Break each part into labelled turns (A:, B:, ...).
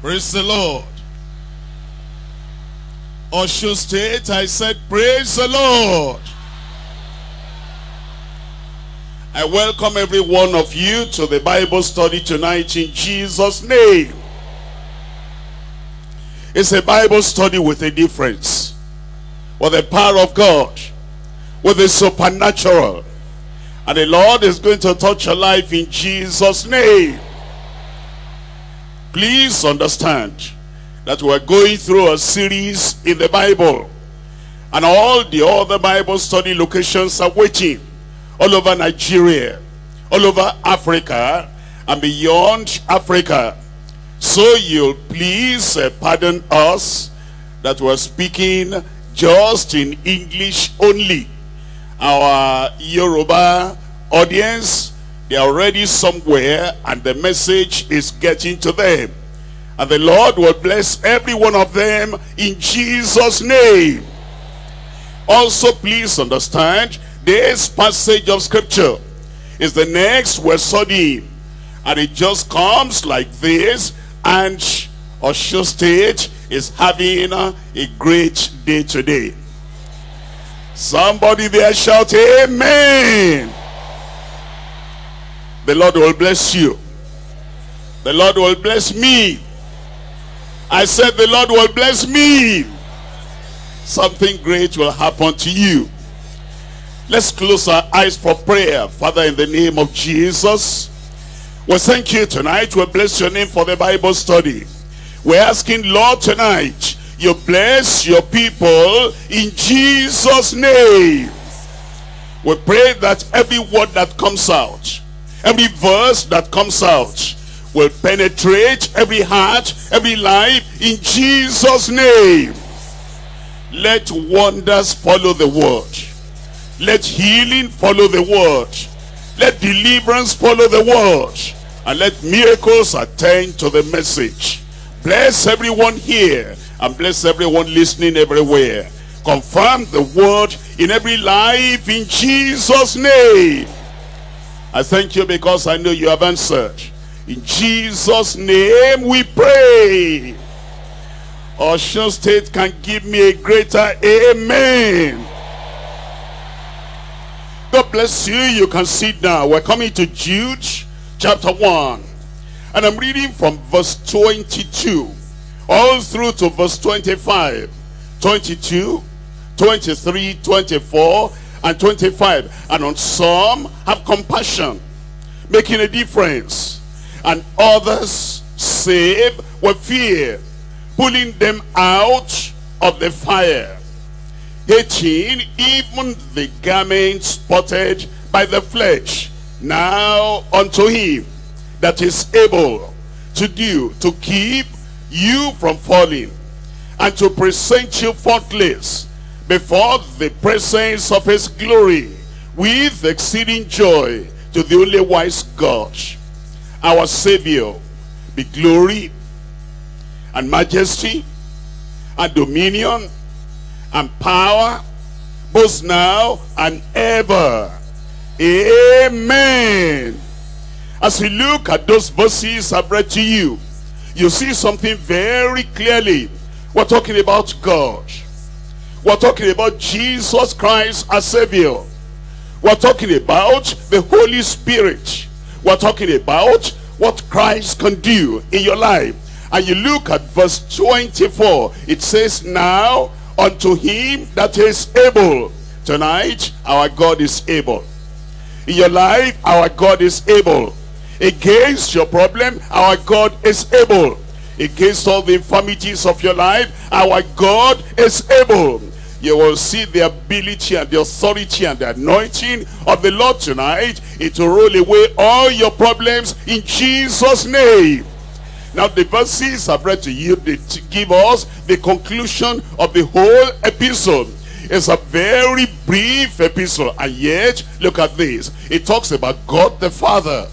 A: Praise the Lord. Osun State, I said, praise the Lord. I welcome every one of you to the Bible study tonight in Jesus' name. It's a Bible study with a difference. With the power of God. With the supernatural. And the Lord is going to touch your life in Jesus' name. Please understand that we're going through a series in the Bible. And all the other Bible study locations are waiting. All over Nigeria, all over Africa, and beyond Africa. So you'll please uh, pardon us that we're speaking just in English only. Our Yoruba audience, they're already somewhere and the message is getting to them. And the Lord will bless every one of them in Jesus' name. Also, please understand, this passage of scripture is the next we're studying. And it just comes like this. And Osun State is having a great day today. Somebody there shout, Amen. The Lord will bless you. The Lord will bless me. I said the Lord will bless me. Something great will happen to you. Let's close our eyes for prayer. Father, in the name of Jesus, we thank you tonight. We bless your name for the Bible study. We're asking, Lord, tonight, you bless your people in Jesus' name. We pray that every word that comes out, every verse that comes out, will penetrate every heart, every life in Jesus' name. Let wonders follow the word. Let healing follow the word. Let deliverance follow the word. And let miracles attend to the message. Bless everyone here and bless everyone listening everywhere. Confirm the word in every life in Jesus' name. I thank you because I know you have answered. In Jesus' name we pray. Osun State can give me a greater amen. God bless you. You can sit down. We're coming to Jude chapter 1. And I'm reading from verse 22 all through to verse 25. 22, 23, 24, and 25. And on some have compassion, making a difference. And others save with fear, pulling them out of the fire. 18 even the garment spotted by the flesh now unto him that is able to do to keep you from falling and to present you faultless before the presence of his glory with exceeding joy to the only wise God our savior be glory and majesty and dominion and power both now and ever. Amen. As we look at those verses I've read to you, you see something very clearly. We're talking about God. We're talking about Jesus Christ as Savior. We're talking about the Holy Spirit. We're talking about what Christ can do in your life. And you look at verse 24. It says, Now unto him that is able. Tonight, our God is able. In your life, our God is able. Against your problem, our God is able. Against all the infirmities of your life, our God is able. You will see the ability and the authority and the anointing of the Lord tonight. It will roll away all your problems in Jesus' name. Now the verses I've read to you, they give us the conclusion of the whole episode. It's a very brief epistle and yet, look at this. It talks about God the Father.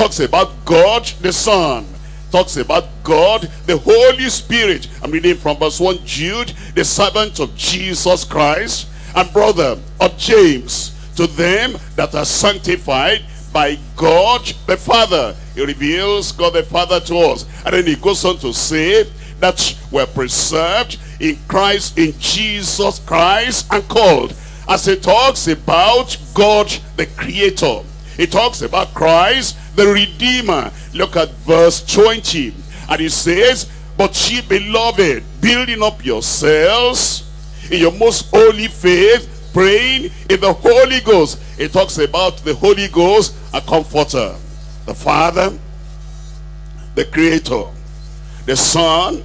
A: Talks about God the Son. Talks about God the Holy Spirit. I'm reading from verse 1, Jude, the servant of Jesus Christ and brother of James. To them that are sanctified by God the Father. He reveals God the Father to us. And then he goes on to say that we're preserved in Christ, in Jesus Christ, and called. As he talks about God the Creator. He talks about Christ the Redeemer. Look at verse 20. And he says, But ye beloved, building up yourselves in your most holy faith, praying in the Holy Ghost. It talks about the Holy Ghost, a comforter. The Father, the Creator, the Son,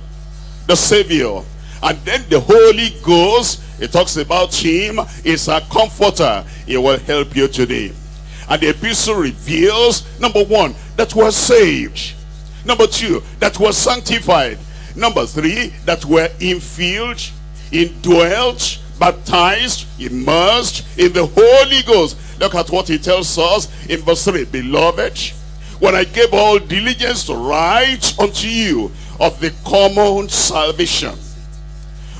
A: the Savior. And then the Holy Ghost, it talks about him, is a comforter. He will help you today. And the epistle reveals, number one, that we're saved. Number two, that we're sanctified. Number three, that we're infilled, indwelt, baptized, immersed in the Holy Ghost. Look at what he tells us in verse 3. Beloved, when I gave all diligence to write unto you of the common salvation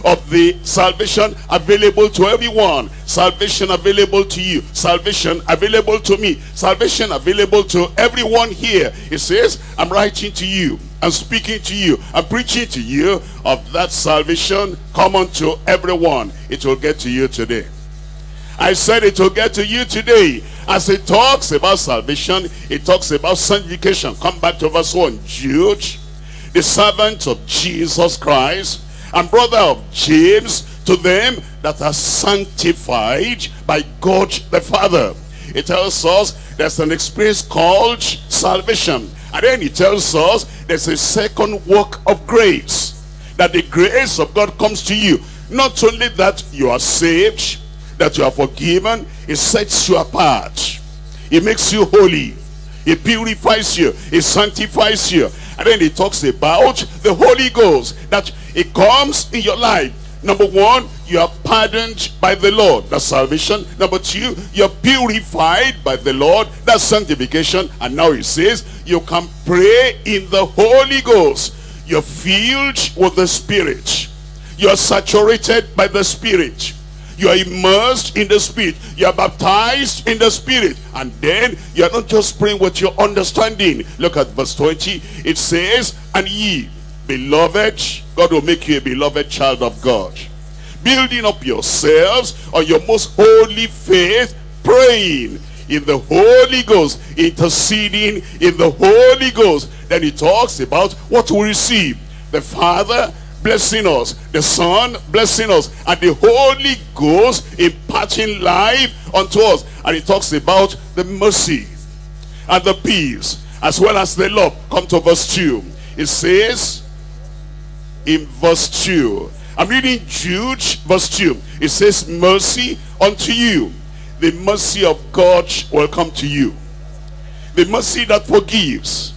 A: of the salvation available to everyone. Salvation available to you. Salvation available to me. Salvation available to everyone here. It says i'm writing to you. I'm speaking to you. I'm preaching to you of that salvation common to everyone. It will get to you today. I said it will get to you today. As it talks about salvation, it talks about sanctification. Come back to verse 1. Jude, the servant of Jesus Christ, and brother of James, to them that are sanctified by God the Father. It tells us there's an experience called salvation. And then it tells us there's a second work of grace. That the grace of God comes to you. Not only that you are saved, that you are forgiven, it sets you apart. It makes you holy. It purifies you. It sanctifies you. And then he talks about the Holy Ghost. That it comes in your life. Number one, you are pardoned by the Lord. That's salvation. Number two, you're purified by the Lord. That's sanctification. And now he says, you can pray in the Holy Ghost. You're filled with the Spirit. You're saturated by the Spirit. You are immersed in the Spirit. You are baptized in the Spirit. And then you are not just praying with your understanding. Look at verse 20. It says, And ye, beloved, God will make you a beloved child of God. Building up yourselves on your most holy faith, praying in the Holy Ghost, interceding in the Holy Ghost. Then he talks about what we receive. The Father blessing us, the Son blessing us, and the Holy Ghost imparting life unto us. And he talks about the mercy and the peace, as well as the love. Come to verse 2. It says, in verse 2, I'm reading Jude, verse 2. It says, mercy unto you. The mercy of God will come to you. The mercy that forgives.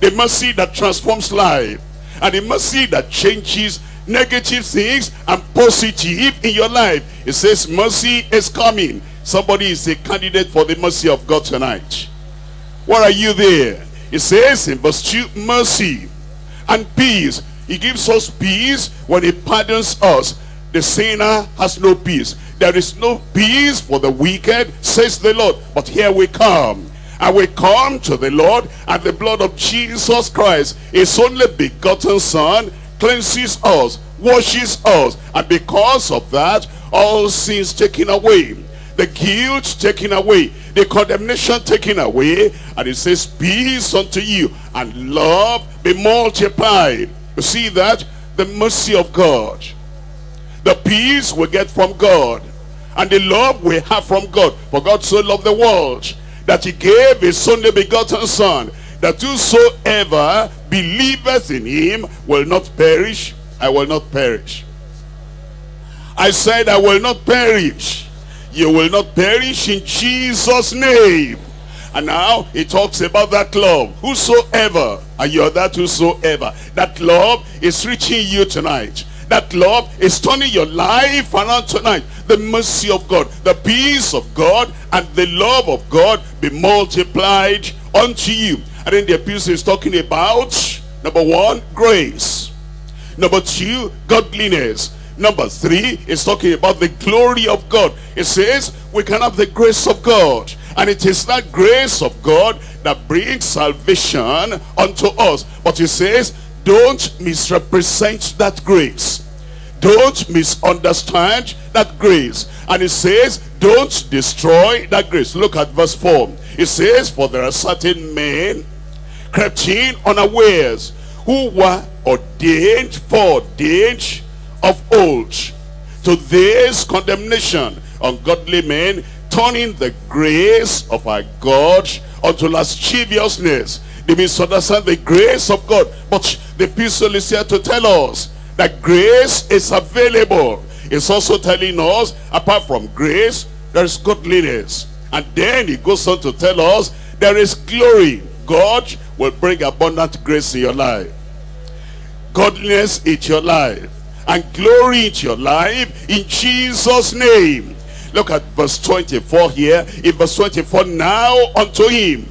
A: The mercy that transforms life and the mercy that changes negative things and positive in your life. It says mercy is coming. Somebody is a candidate for the mercy of God tonight. What are you there? It says in verse 2, mercy and peace. He gives us peace when he pardons us. The sinner has no peace. There is no peace for the wicked, says the Lord. But here we come. And we come to the Lord and the blood of Jesus Christ, his only begotten son, cleanses us, washes us. And because of that, all sins taken away. The guilt taken away. The condemnation taken away. And it says, peace unto you and love be multiplied. You see that? The mercy of God. The peace we get from God. And the love we have from God. For God so loved the world that he gave his only begotten son that whosoever believeth in him will not perish i will not perish. I said i will not perish. You will not perish in jesus name. And now he talks about that love. Whosoever and you're that whosoever? That love is reaching you tonight that love is turning your life around tonight. The mercy of God, the peace of God, and the love of God be multiplied unto you. And then the epistle is talking about, number one, grace. Number two, godliness. Number three is talking about the glory of God. It says we can have the grace of God And it is that grace of God that brings salvation unto us. But he says, don't misrepresent that grace. Don't misunderstand that grace. And it says, don't destroy that grace. Look at verse 4. It says, for there are certain men crept in unawares who were ordained, for foreordained of old to this condemnation. Ungodly men turning the grace of our God unto lasciviousness. They misunderstand the grace of God. But the epistle is here to tell us that grace is available. It's also telling us, apart from grace, there is godliness. And then it goes on to tell us, there is glory. God will bring abundant grace in your life. Godliness in your life. And glory in your life in Jesus' name. Look at verse 24 here. In verse 24, now unto him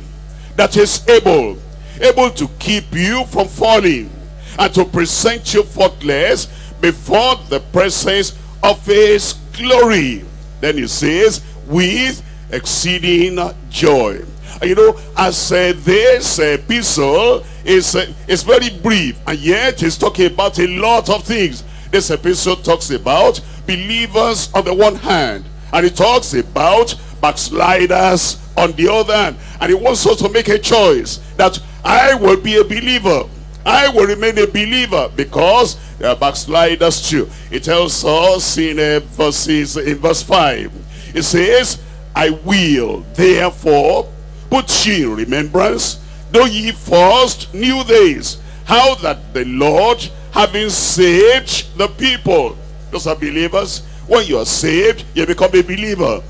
A: that is able, able to keep you from falling and to present you faultless before the presence of his glory. Then he says, with exceeding joy. You know, as uh, this epistle is, uh, is very brief, and yet he's talking about a lot of things. This epistle talks about believers on the one hand, and it talks about backsliders on the other hand. And it wants us to make a choice that I will be a believer. I will remain a believer because there are backsliders too. It tells us in uh, in verse 5. It says, I will therefore put ye in remembrance, though ye first knew this, how that the Lord having saved the people. Those are believers. When you are saved, you become a believer.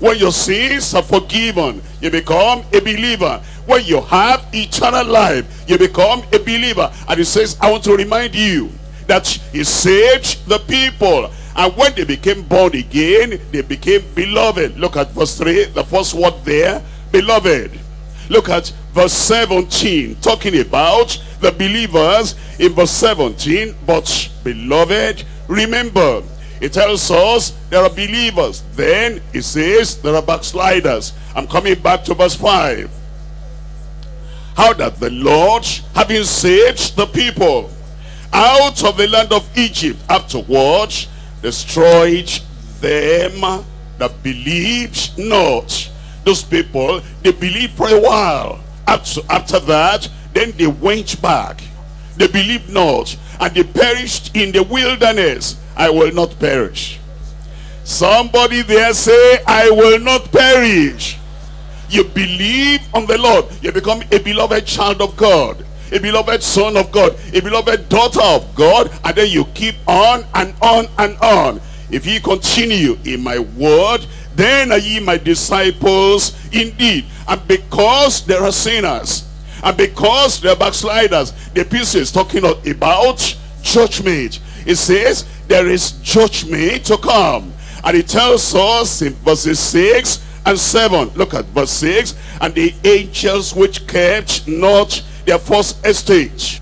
A: When your sins are forgiven, you become a believer. When you have eternal life, you become a believer. And he says, I want to remind you that he saved the people. And when they became born again, they became beloved. Look at verse 3, the first word there, beloved. Look at verse 17, talking about the believers in verse 17. But beloved, remember, it tells us there are believers. Then it says there are backsliders. I'm coming back to verse 5. How that the Lord, having saved the people out of the land of Egypt, afterwards destroyed them that believed not. Those people, they believed for a while. After, after that, then they went back. They believed not. And they perished in the wilderness. I will not perish. Somebody there say, I will not perish. You believe on the Lord. You become a beloved child of God. A beloved son of God. A beloved daughter of God. And then you keep on and on and on. If ye continue in my word, then are ye my disciples indeed. And because there are sinners, and because there are backsliders, the piece is talking about judgment. It says there is judgment to come. And it tells us in verses 6 and 7. Look at verse 6. And the angels which kept not their first estate,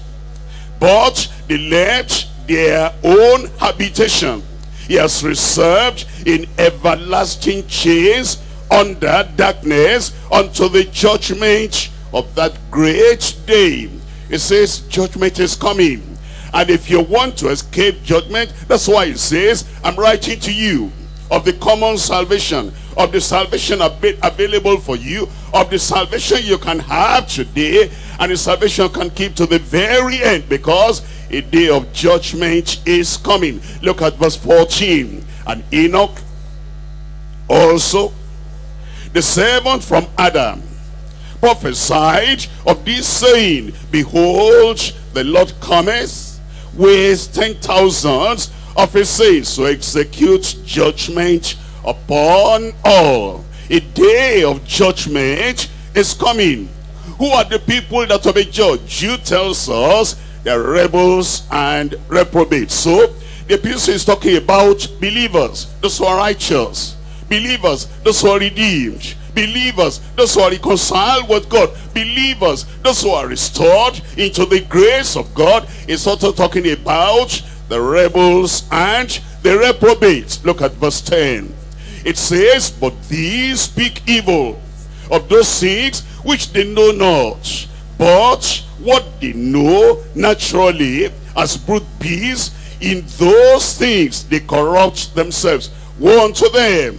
A: but they left their own habitation. He has reserved in everlasting chains under darkness unto the judgment of that great day. It says judgment is coming. And if you want to escape judgment, that's why it says, I'm writing to you of the common salvation, of the salvation available for you, of the salvation you can have today, and the salvation can keep to the very end, because a day of judgment is coming. Look at verse 14. And Enoch also, the servant from Adam, prophesied of this saying, Behold, the Lord cometh with ten thousands of his saints to execute judgment upon all. A day of judgment is coming. Who are the people that will be judged? Jude tells us they're rebels and reprobates. So the epistle is talking about believers, those who are righteous, believers, those who are redeemed, believers, those who are reconciled with God, believers, those who are restored into the grace of God. It's also talking about the rebels and the reprobates. Look at verse 10. It says, But these speak evil of those things which they know not. But what they know naturally as brute beasts, in those things they corrupt themselves. Woe unto them!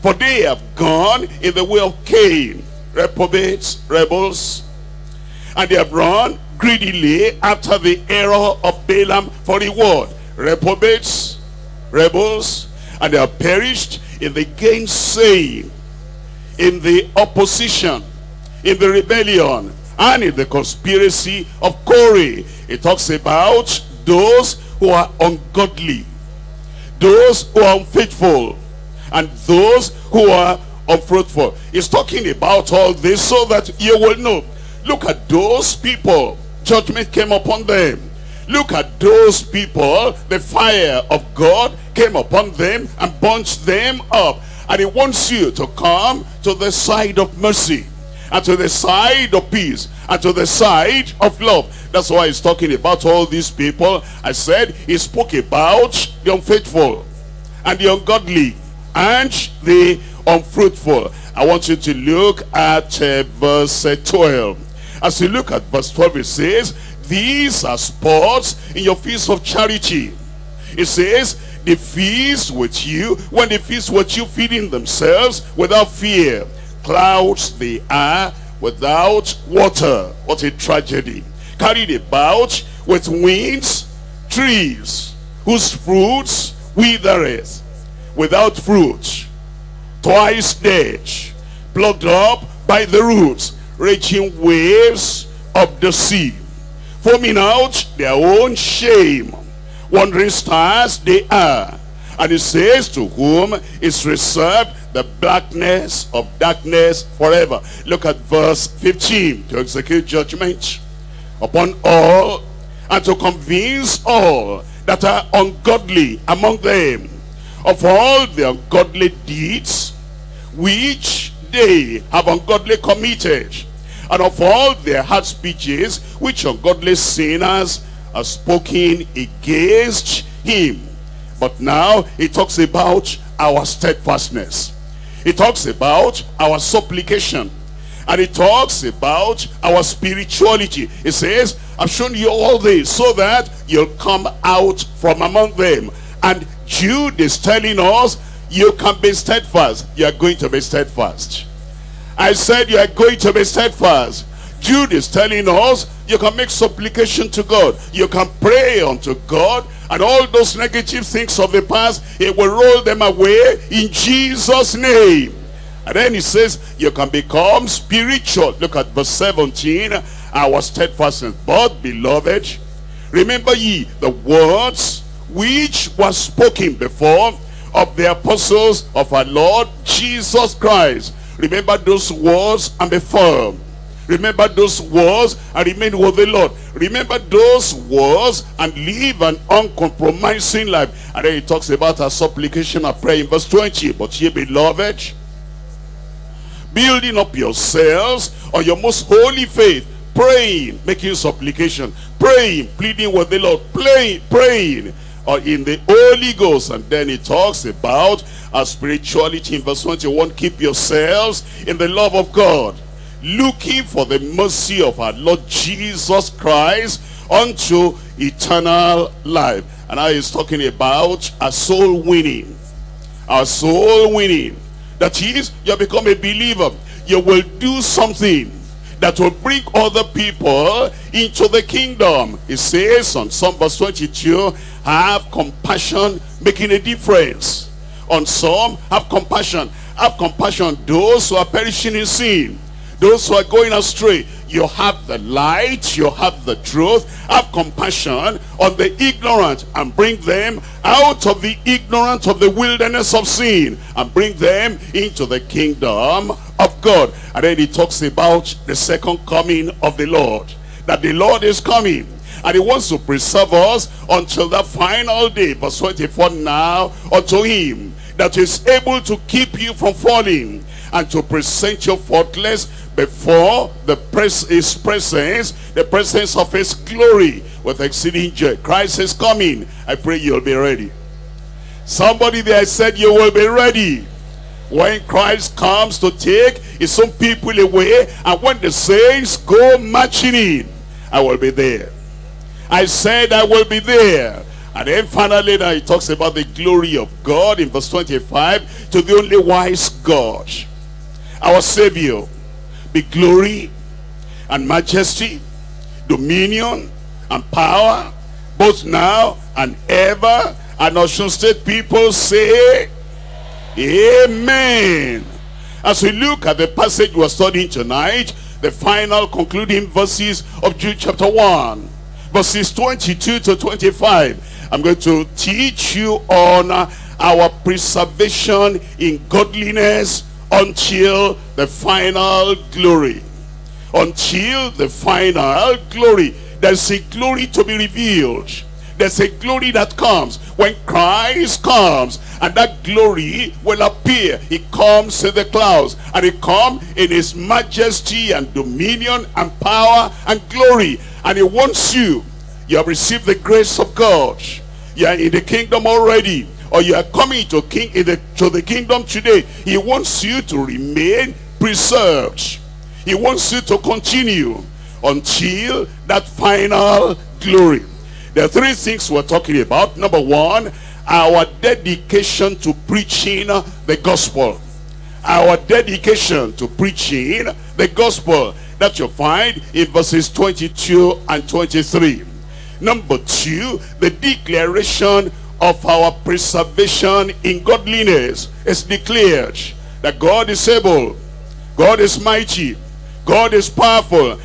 A: For they have gone in the way of Cain, reprobates, rebels, and they have run greedily after the error of Balaam for reward. Reprobates, rebels, and they have perished in the gainsaying, in the opposition, in the rebellion, and in the conspiracy of Korah. It talks about those who are ungodly, those who are unfaithful, and those who are unfruitful. He's talking about all this so that you will know. Look at those people. Judgment came upon them. Look at those people. The fire of God came upon them and burnt them up. And he wants you to come to the side of mercy and to the side of peace and to the side of love. That's why he's talking about all these people. I said he spoke about the unfaithful and the ungodly and the unfruitful. I want you to look at uh, verse uh, 12. As you look at verse 12, it says, These are spots in your feast of charity. It says, they feast with you, when they feast with you, feeding themselves without fear. Clouds they are without water. What a tragedy. Carried about with winds, trees, whose fruits withereth, without fruit, twice dead, plucked up by the roots, raging waves of the sea, foaming out their own shame. Wandering stars they are. And it says, to whom is reserved the blackness of darkness forever. Look at verse 15. To execute judgment upon all and to convince all that are ungodly among them of all the ungodly deeds which they have ungodly committed and of all their hard speeches which ungodly sinners have spoken against him. But now he talks about our steadfastness. He talks about our supplication. And he talks about our spirituality. He says, I've shown you all this so that you'll come out from among them. And Jude is telling us, you can be steadfast. You are going to be steadfast. I said you are going to be steadfast. Jude is telling us you can make supplication to God. You can pray unto God. And all those negative things of the past, it will roll them away in Jesus' name. And then he says, you can become spiritual. Look at verse 17. Our steadfastness. But, beloved, remember ye the words which were spoken before of the apostles of our Lord Jesus Christ. Remember those words and be firm. Remember those words and remain with the Lord. Remember those words and live an uncompromising life. And then he talks about our supplication and prayer in verse 20. But ye beloved, building up yourselves on your most holy faith, praying, making supplication, praying, pleading with the Lord, praying, praying uh, in the Holy Ghost. And then he talks about our spirituality in verse 21. Keep yourselves in the love of God, looking for the mercy of our Lord Jesus Christ unto eternal life. And now he's talking about a soul winning. A soul winning. That is, you become a believer. You will do something that will bring other people into the kingdom. It says on Psalm verse 22, have compassion, making a difference. On some, have compassion. Have compassion those who are perishing in sin. Those who are going astray. You have the light, you have the truth. Have compassion on the ignorant and bring them out of the ignorance of the wilderness of sin and bring them into the kingdom of God. And then he talks about the second coming of the Lord. That the Lord is coming. And he wants to preserve us until the final day. Verse 24, now unto him that is able to keep you from falling and to present you faultless before the pres his presence, the presence of his glory with exceeding joy. Christ is coming. I pray you'll be ready. Somebody there said you will be ready. when Christ comes to take his own people away, and when the saints go marching in, I will be there. I said I will be there. And then finally now he talks about the glory of God in verse 25 to the only wise God, our Savior, be glory and majesty, dominion and power, both now and ever. And Osun State people say, Amen. As we look at the passage we're studying tonight, the final concluding verses of Jude chapter 1, verses 22 to 25, I'm going to teach you on our preservation in godliness until the final glory. Until the final glory. There's a glory to be revealed. There's a glory that comes when Christ comes and that glory will appear. He comes in the clouds and he comes in his majesty and dominion and power and glory. And he wants you. You have received the grace of God. You are in the kingdom already. Or you are coming to, king, in the, to the kingdom today. He wants you to remain preserved. He wants you to continue until that final glory. There are three things we're talking about. Number one, our dedication to preaching the gospel. Our dedication to preaching the gospel that you find in verses 22 and 23. Number two, the declaration of our preservation in godliness is declared that God is able, God is mighty, God is powerful.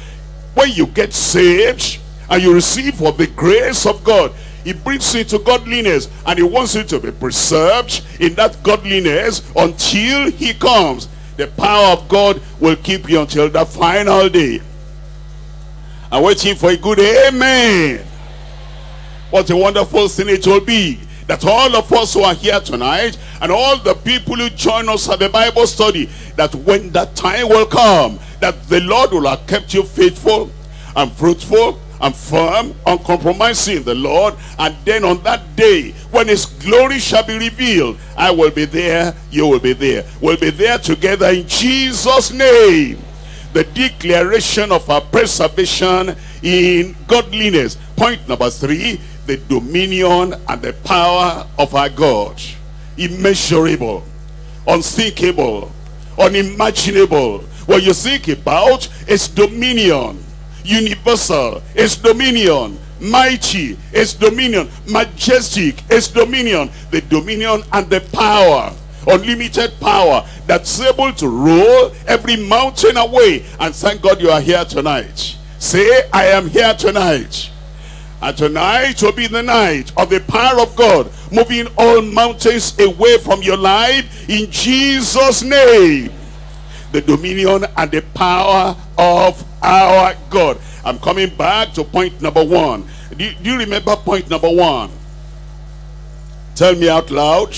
A: When you get saved and you receive of the grace of God, he brings you to godliness and he wants you to be preserved in that godliness until he comes. The power of God will keep you until the final day. I'm waiting for a good amen. What a wonderful thing it will be that all of us who are here tonight and all the people who join us at the Bible study that when that time will come that the Lord will have kept you faithful and fruitful and firm, uncompromising in the Lord. And then on that day, when his glory shall be revealed, I will be there, you will be there. We'll be there together in Jesus' name. The declaration of our preservation in godliness. Point number three, the dominion and the power of our God. Immeasurable, unthinkable, unimaginable. What you think about is dominion. Universal is dominion. Mighty is dominion. Majestic is dominion. The dominion and the power unlimited power that's able to roll every mountain away. And thank god you are here tonight. Say i am here tonight and tonight will be the night of the power of god moving all mountains away from your life in jesus name the dominion and the power of our God. I'm coming back to point number one. Do you, do you remember point number one? Tell me out loud.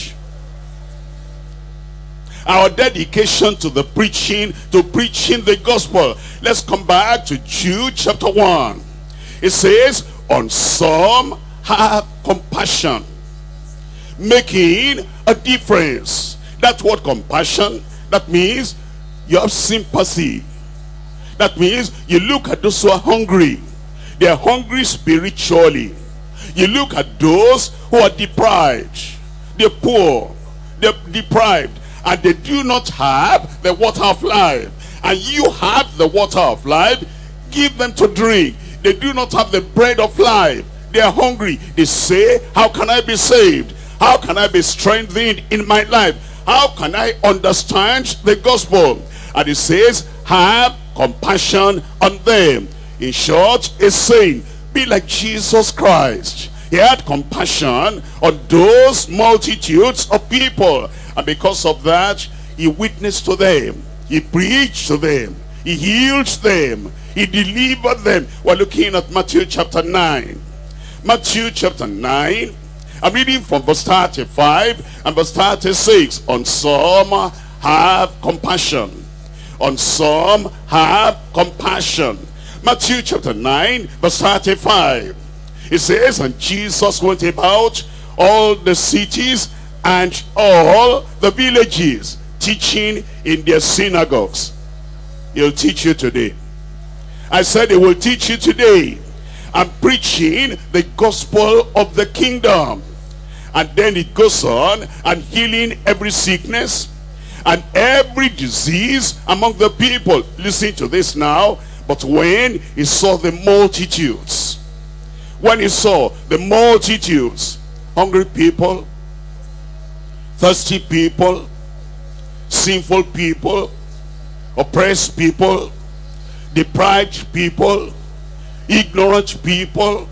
A: Our dedication to the preaching, to preaching the gospel. Let's come back to Jude chapter 1. It says, on some have compassion, making a difference. That's what compassion, that means you have sympathy. That means you look at those who are hungry. They are hungry spiritually. You look at those who are deprived. They're poor. They're deprived. And they do not have the water of life. And you have the water of life. Give them to drink. They do not have the bread of life. They are hungry. They say, how can I be saved? How can I be strengthened in my life? How can I understand the gospel? And it says, have compassion on them. In short, it's saying, be like Jesus Christ. He had compassion on those multitudes of people. And because of that, he witnessed to them. He preached to them. He healed them. He delivered them. We're looking at Matthew chapter 9. Matthew chapter 9. I'm reading from verse 35 and verse 36. On some have compassion on some have compassion. Matthew chapter 9 verse 35. It says, And Jesus went about all the cities and all the villages, teaching in their synagogues. He'll teach you today. I said he will teach you today. I'm preaching the gospel of the kingdom. And then it goes on and healing every sickness and every disease among the people. Listen to this now. But when he saw the multitudes, when he saw the multitudes, hungry people, thirsty people, sinful people, oppressed people, deprived people, ignorant people.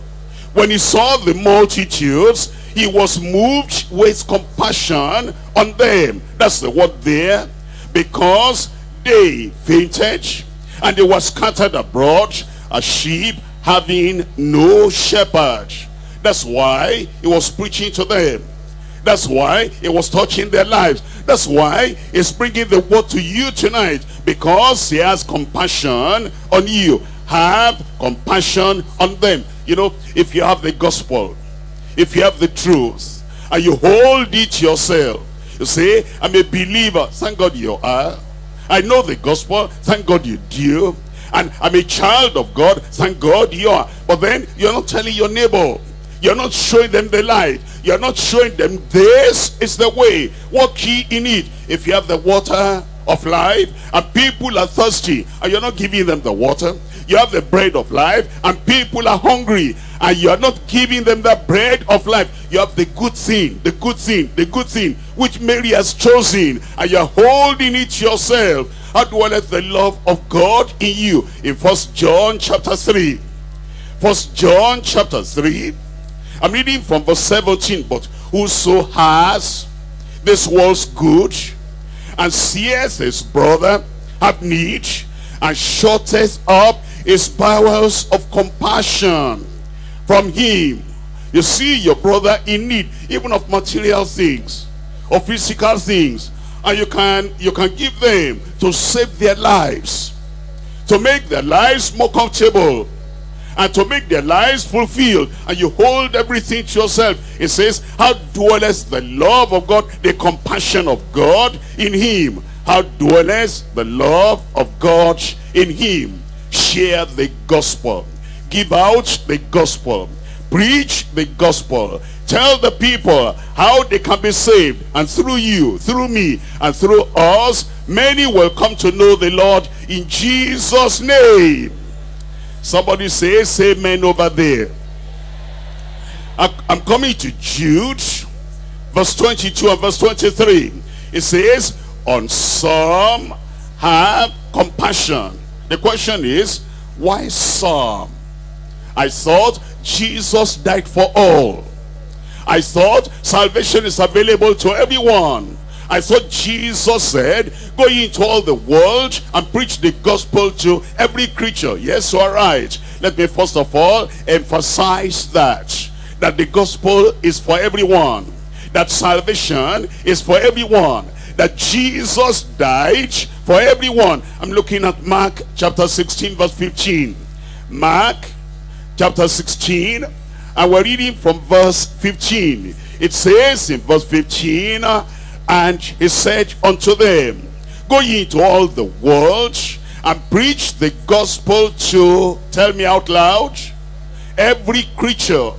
A: When he saw the multitudes, he was moved with compassion on them. That's the word there. Because they fainted and they were scattered abroad as sheep having no shepherd. That's why he was preaching to them. That's why it was touching their lives. That's why it's bringing the word to you tonight. Because he has compassion on you. Have compassion on them. You know, if you have the gospel, if you have the truth, and you hold it yourself, you say, I'm a believer. Thank God you are. I know the gospel. Thank God you do. And I'm a child of God. Thank God you are. But then you're not telling your neighbor. You're not showing them the light. You're not showing them this is the way. What key in it? If you have the water of life and people are thirsty and you're not giving them the water, you have the bread of life and people are hungry and you are not giving them the bread of life you have the good thing the good thing the good thing which mary has chosen and you're holding it yourself how dwelleth the love of god in you in first john chapter 3 first john chapter 3 i'm reading from verse 17 but whoso has this world's good and seeth his brother have need and shutteth up his bowels of compassion from him. You see your brother in need, even of material things, of physical things, and you can you can give them to save their lives, to make their lives more comfortable, and to make their lives fulfilled, and you hold everything to yourself. It says, How dwelleth the love of God, the compassion of God in him? How dwelleth the love of God in him? share the gospel give out the gospel preach the gospel tell the people how they can be saved and through you through me and through us many will come to know the lord in jesus name somebody say say amen over there i'm coming to jude verse 22 and verse 23 it says on some have compassion the question is, why some? I thought Jesus died for all. I thought salvation is available to everyone. I thought Jesus said, go into all the world and preach the gospel to every creature. Yes, all right. Let me first of all emphasize that. That the gospel is for everyone. That salvation is for everyone that Jesus died for everyone. I'm looking at Mark chapter 16 verse 15. Mark chapter 16 and we're reading from verse 15. It says in verse 15, and he said unto them, Go ye into all the world and preach the gospel to, tell me out loud, every creature.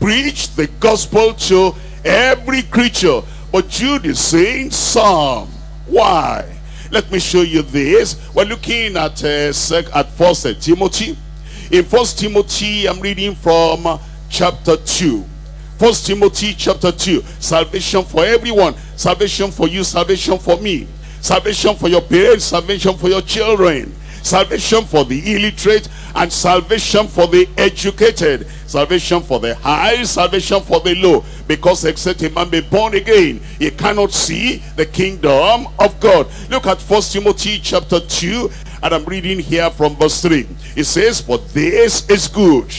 A: Preach the gospel to every creature. But Jude is saying some. Why? Let me show you this. We're looking at uh, at First Timothy. In First Timothy, I'm reading from uh, chapter 2. First Timothy chapter 2. Salvation for everyone. Salvation for you, salvation for me. Salvation for your parents, salvation for your children salvation for the illiterate and salvation for the educated salvation for the high salvation for the low because except a man be born again he cannot see the kingdom of god look at first timothy chapter 2 and i'm reading here from verse 3 it says for this is good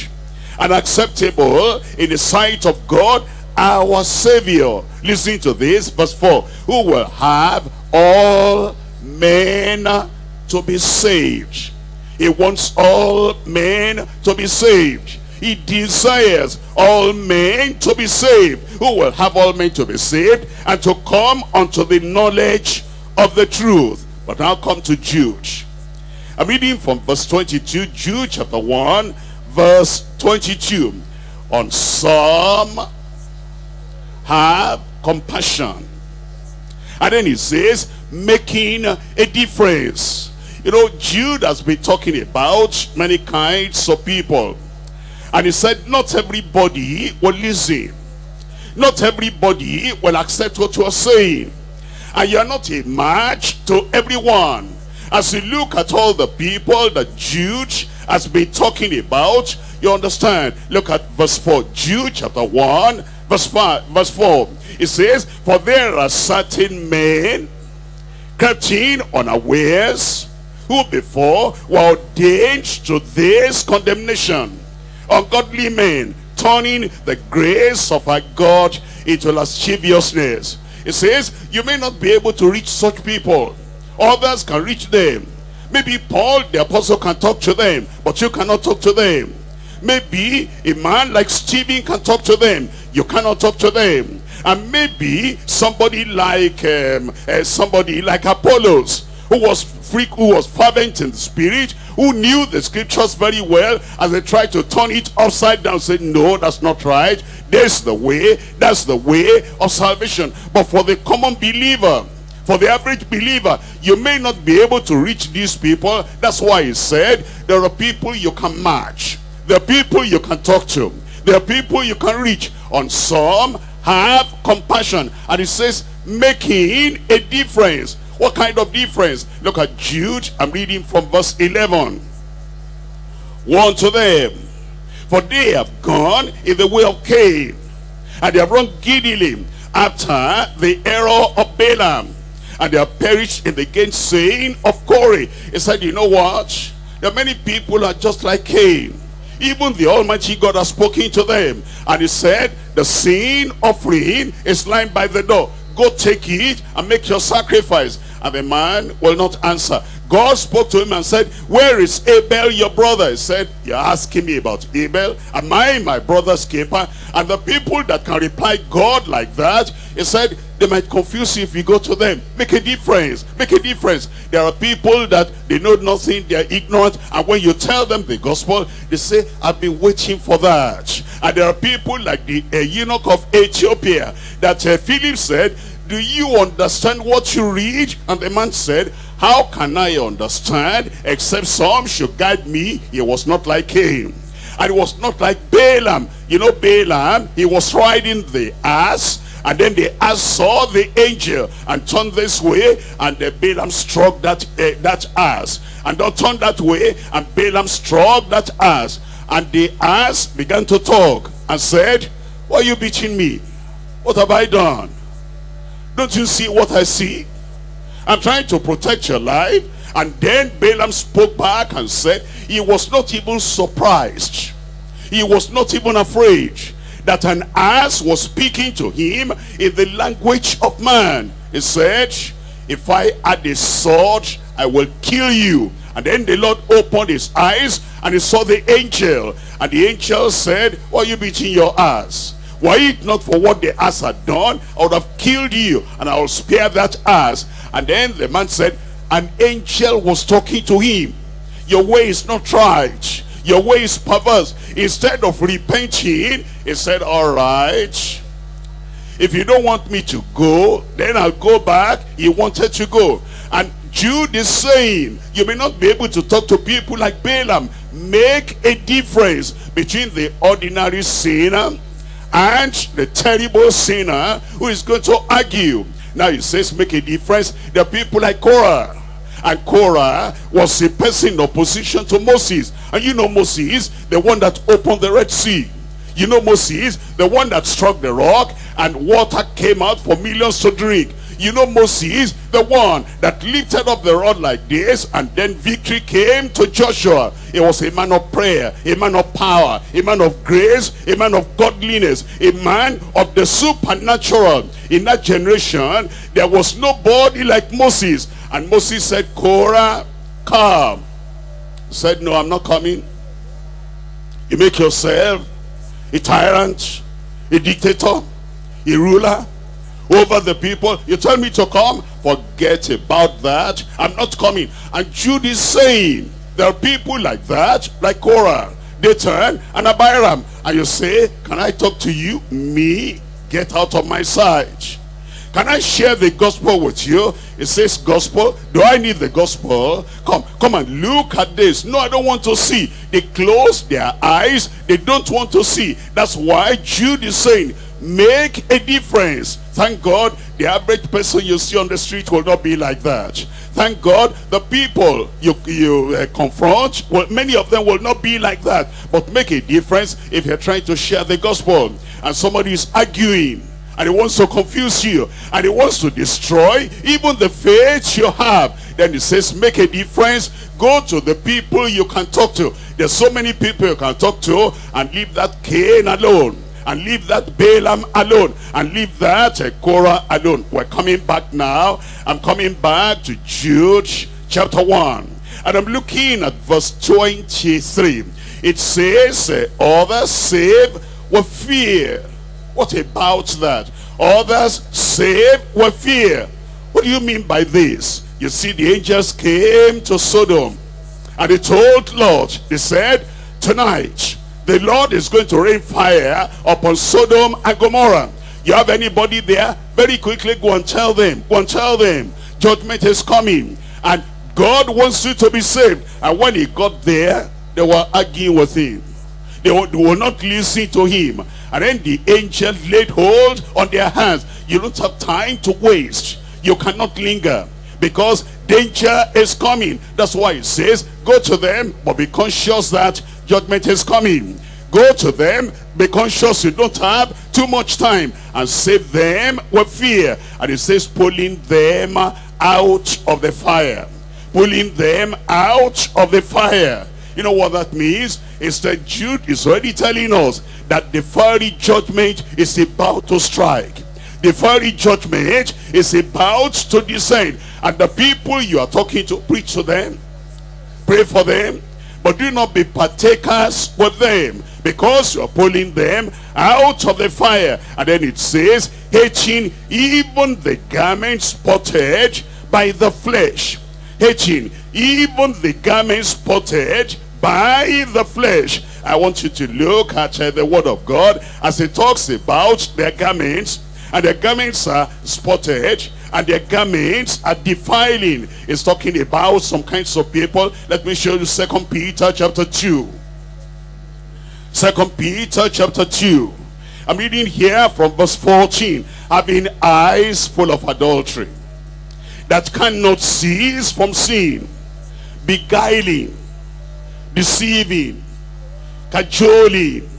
A: and acceptable in the sight of god our savior listen to this verse 4 who will have all men to be saved. He wants all men to be saved. He desires all men to be saved. Who will have all men to be saved and to come unto the knowledge of the truth. But now come to Jude. I'm reading from verse 22, Jude chapter 1, verse 22. On some have compassion. And then he says, making a difference. You know, Jude has been talking about many kinds of people. And he said, not everybody will listen. Not everybody will accept what you are saying. And you are not a match to everyone. As you look at all the people that Jude has been talking about, you understand. Look at verse 4. Jude chapter 1, verse 5, verse 4. It says, For there are certain men crept in unawares, who before were ordained to this condemnation. Ungodly men, turning the grace of our God into lasciviousness. It says, you may not be able to reach such people. Others can reach them. Maybe Paul, the apostle, can talk to them, but you cannot talk to them. Maybe a man like Stephen can talk to them. You cannot talk to them. And maybe somebody like um, uh, somebody like Apollos, who was freak, who was fervent in the spirit, who knew the scriptures very well, as they tried to turn it upside down, said, no, that's not right. There's the way, that's the way of salvation. But for the common believer, for the average believer, you may not be able to reach these people. That's why he said, there are people you can match. There are people you can talk to. There are people you can reach. On some, have compassion. And he says, making a difference. What kind of difference? Look at Jude. I'm reading from verse 11. One to them. For they have gone in the way of Cain. And they have run giddily after the error of Balaam. And they have perished in the gainsaying of Korah. He said, you know what? There are many people are just like Cain. Even the Almighty God has spoken to them. And he said, the sin offering is lying by the door. Go take it and make your sacrifice. And the man will not answer. God spoke to him and said, where is Abel your brother? He said, you're asking me about Abel. Am I my brother's keeper? And the people that can reply God like that, he said, they might confuse you if you go to them. Make a difference. Make a difference. There are people that they know nothing. They are ignorant. And when you tell them the gospel, they say, I've been waiting for that. And there are people like the uh, eunuch of Ethiopia that uh, Philip said, do you understand what you read? And the man said, how can I understand except some should guide me? He was not like Cain. And it was not like Balaam. You know Balaam, he was riding the ass. And then the ass saw the angel and turned this way. And the Balaam struck that, uh, that ass. And don't turn that way. And Balaam struck that ass. And the ass began to talk and said, why are you beating me? What have I done? Don't you see what I see? I'm trying to protect your life. And then Balaam spoke back and said, he was not even surprised. He was not even afraid that an ass was speaking to him in the language of man. He said, if I had a sword, I will kill you. And then the Lord opened his eyes and he saw the angel. And the angel said, why are you beating your ass? Were it not for what the ass had done, I would have killed you and I will spare that ass. And then the man said, an angel was talking to him. Your way is not right. Your way is perverse. Instead of repenting, he said, all right. If you don't want me to go, then I'll go back. He wanted to go. And Jude is saying, you may not be able to talk to people like Balaam. Make a difference between the ordinary sinner and the terrible sinner who is going to argue. Now he says make a difference. Are people like Korah. And Korah was a person in opposition to Moses. And you know Moses, the one that opened the Red Sea. You know Moses, the one that struck the rock and water came out for millions to drink. You know Moses, the one that lifted up the rod like this and then victory came to Joshua. He was a man of prayer, a man of power, a man of grace, a man of godliness, a man of the supernatural. In that generation, there was nobody like Moses. And Moses said, Korah, come. He said, no, I'm not coming. You make yourself a tyrant, a dictator, a ruler, over the people. You tell me to come, forget about that. I'm not coming. And Jude is saying, there are people like that, like Korah, Dathan, and Abiram. And you say, can I talk to you? Me? Get out of my sight. Can I share the gospel with you? It says gospel. Do I need the gospel? Come, come and look at this. No, I don't want to see. They close their eyes. They don't want to see. That's why Jude is saying, make a difference. Thank God the average person you see on the street will not be like that. Thank God the people you, you uh, confront, well, many of them will not be like that. But make a difference if you're trying to share the gospel. And somebody is arguing and he wants to confuse you and he wants to destroy even the faith you have. Then he says make a difference. Go to the people you can talk to. There's so many people you can talk to and leave that Cain alone and leave that Balaam alone. And leave that Korah alone. We're coming back now. I'm coming back to Jude chapter 1 and I'm looking at verse 23 it says others save with fear. What about that? Others save with fear. What do you mean by this? You see, the angels came to Sodom. And they told Lord, they said, tonight the Lord is going to rain fire upon Sodom and Gomorrah. You have anybody there? Very quickly go and tell them. Go and tell them. Judgment is coming. And God wants you to be saved. And when he got there, they were arguing with him. They were, they were not listening to him. And then the angel laid hold on their hands. You don't have time to waste. You cannot linger. Because danger is coming. That's why it says, go to them, but be conscious that judgment is coming. Go to them, be conscious you don't have too much time. And save them with fear. And it says, pulling them out of the fire. Pulling them out of the fire. You know what that means? It's that Jude is already telling us that the fiery judgment is about to strike. The fiery judgment is about to descend. And the people you are talking to, preach to them. Pray for them. But do not be partakers with them. Because you are pulling them out of the fire. And then it says, hating even the garments spotted by the flesh. Hating even the garments spotted by the flesh. I want you to look at uh, the word of God as it talks about their garments. And their garments are spotted and their garments are defiling. It's talking about some kinds of people. Let me show you Second Peter chapter 2. Second Peter chapter 2. I'm reading here from verse 14. Having eyes full of adultery that cannot cease from sin, beguiling, deceiving, cajoling,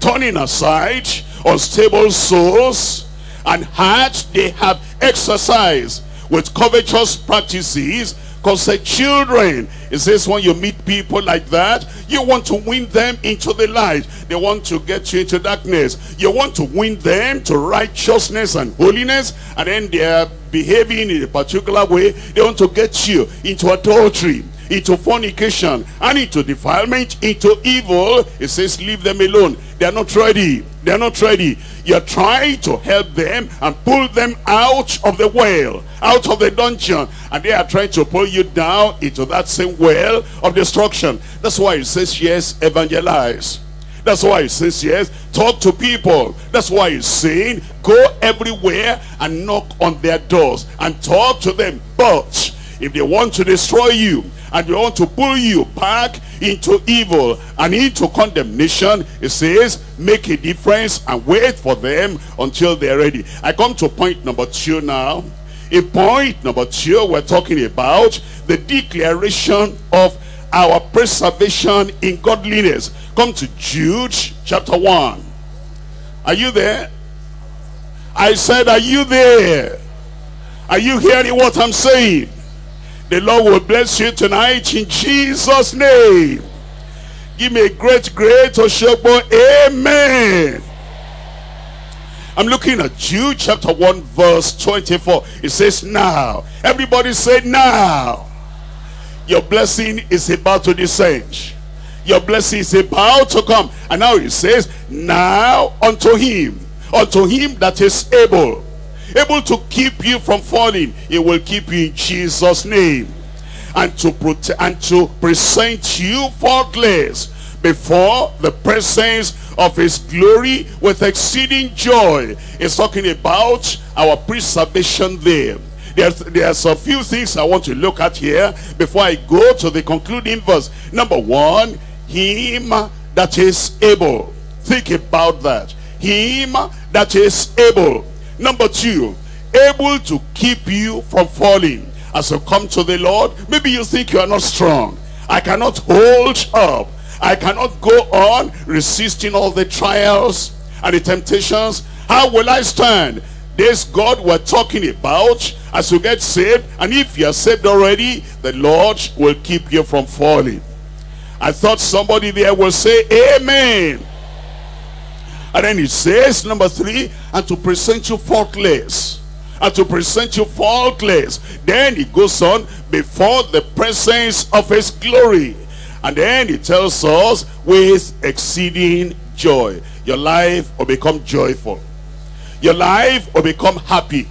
A: turning aside unstable souls, and hearts they have exercised with covetous practices. Because the children it says when you meet people like that? You want to win them into the light. They want to get you into darkness. You want to win them to righteousness and holiness. And then they're behaving in a particular way. They want to get you into adultery into fornication and into defilement into evil. It says leave them alone. They are not ready. They are not ready you're trying to help them and pull them out of the well out of the dungeon. And they are trying to pull you down into that same well of destruction. That's why it says yes evangelize. That's why it says yes talk to people. That's why it's saying go everywhere and knock on their doors and talk to them. But if they want to destroy you and they want to pull you back into evil and into condemnation. It says make a difference and wait for them until they're ready. I come to point number two now. In point number two we're talking about the declaration of our preservation in godliness. Come to jude chapter 1 are you there? I said are you there? Are you hearing what i'm saying the Lord will bless you tonight in Jesus' name. Give me a great, great Osogbo. Amen. I'm looking at Jude chapter 1 verse 24. It says now. Everybody say now. Your blessing is about to descend. Your blessing is about to come. And now it says, now unto him. Unto him that is able. Able to keep you from falling. He will keep you in Jesus' name. And to protect and to present you faultless before the presence of his glory with exceeding joy. It's talking about our preservation there. There's, there's a few things I want to look at here before I go to the concluding verse. Number one, him that is able. Think about that. Him that is able. Number two, able to keep you from falling. As you come to the Lord, maybe you think you are not strong. I cannot hold up. I cannot go on resisting all the trials and the temptations. How will I stand? This God we're talking about as you get saved. And if you are saved already, the Lord will keep you from falling. I thought somebody there will say amen. And then he says, number three, and to present you faultless. And to present you faultless. Then he goes on, before the presence of his glory. And then he tells us, with exceeding joy. Your life will become joyful. Your life will become happy.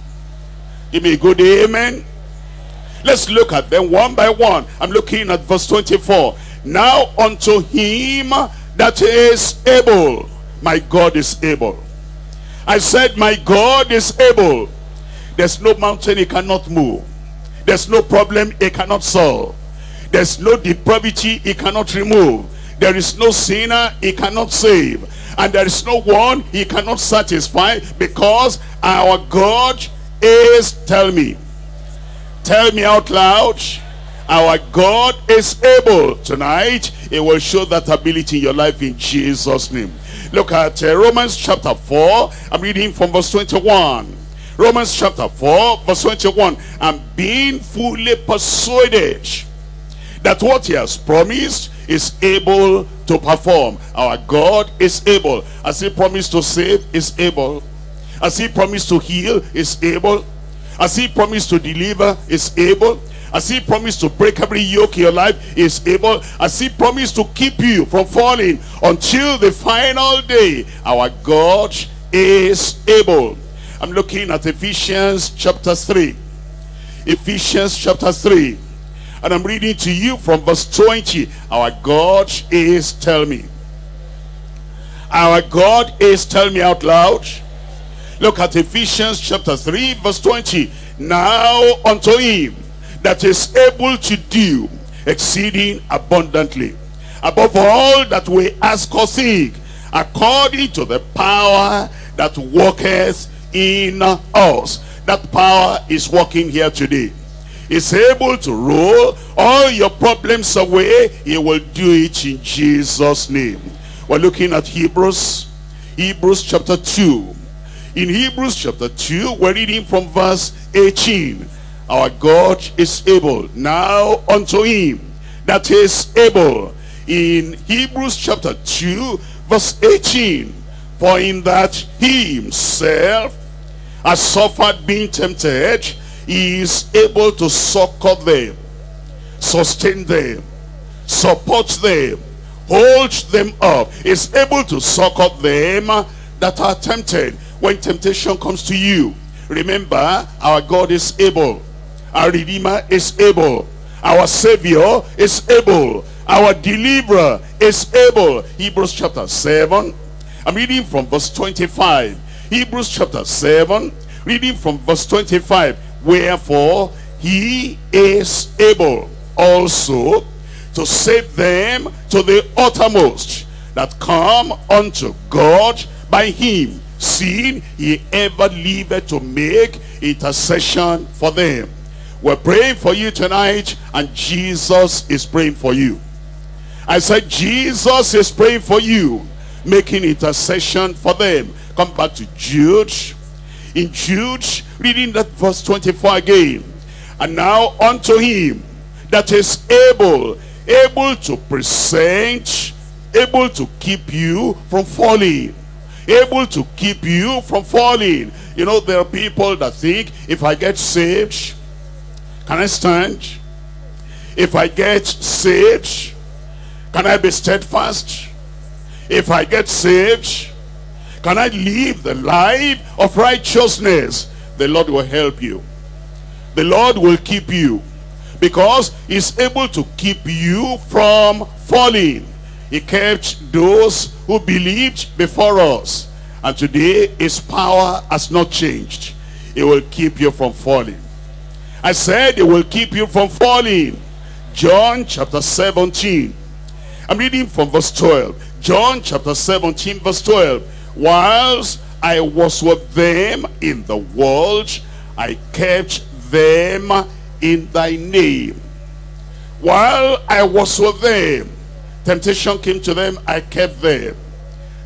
A: Give me a good amen. Let's look at them one by one. I'm looking at verse 24. Now unto him that is able. My God is able. I said my God is able. There's no mountain he cannot move. There's no problem he cannot solve. There's no depravity he cannot remove. There is no sinner he cannot save. And there is no one he cannot satisfy because our God is, tell me, tell me out loud, our God is able tonight. He will show that ability in your life in Jesus' name. Look at uh, Romans chapter 4. I'm reading from verse 21. Romans chapter 4 verse 21. And being fully persuaded that what he has promised is able to perform. Our God is able. As he promised to save, is able. As he promised to heal, is able. As he promised to deliver, is able. As he promised to break every yoke in your life, is able. As he promised to keep you from falling until the final day, our God is able. I'm looking at Ephesians chapter 3. Ephesians chapter 3. And I'm reading to you from verse 20. Our God is, tell me. Our God is, tell me out loud. Look at Ephesians chapter 3 verse 20. Now unto him that is able to do exceeding abundantly. Above all that we ask or think, according to the power that worketh in us. That power is working here today is able to roll all your problems away, he will do it in Jesus' name. We're looking at Hebrews, Hebrews chapter 2. In Hebrews chapter 2, we're reading from verse 18. Our God is able now unto him that is able. In Hebrews chapter 2, verse 18. For in that he himself has suffered being tempted, he is able to succor them, sustain them, support them, hold them up. Is able to succor them that are tempted. When temptation comes to you, remember our God is able. Our Redeemer is able. Our Savior is able. Our Deliverer is able. Hebrews chapter 7. I'm reading from verse 25. Hebrews chapter 7, reading from verse 25. Wherefore he is able also to save them to the uttermost that come unto God by him, seeing he ever liveth to make intercession for them. We're praying for you tonight, and Jesus is praying for you. I said, Jesus is praying for you, making intercession for them. Come back to Jude. In Jude, reading that verse 24 again. And now unto him that is able, able to present, able to keep you from falling. Able to keep you from falling. You know, there are people that think, if I get saved, can I stand? If I get saved, can I be steadfast? If I get saved, can I live the life of righteousness? the Lord will help you. The Lord will keep you because he's able to keep you from falling. He kept those who believed before us. And today his power has not changed. He will keep you from falling. I said he will keep you from falling. John chapter 17. I'm reading from verse 12. John chapter 17 verse 12. Whilst I was with them in the world, I kept them in thy name. While I was with them, temptation came to them, I kept them.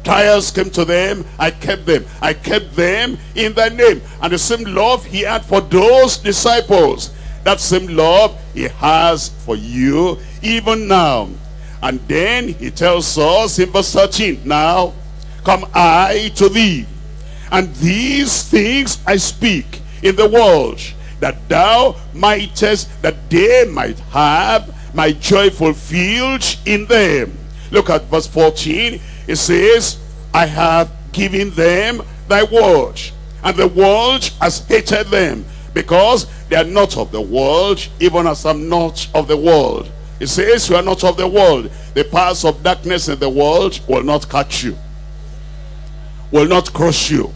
A: Trials came to them, I kept them. I kept them in thy name. And the same love he had for those disciples, that same love he has for you even now. And then he tells us in verse 13, Now come I to thee, and these things I speak in the world, that thou mightest, that they might have my joy fulfilled in them. Look at verse 14. It says, I have given them thy word, and the world has hated them, because they are not of the world, even as I'm not of the world. It says, you are not of the world. The powers of darkness in the world will not catch you, will not crush you,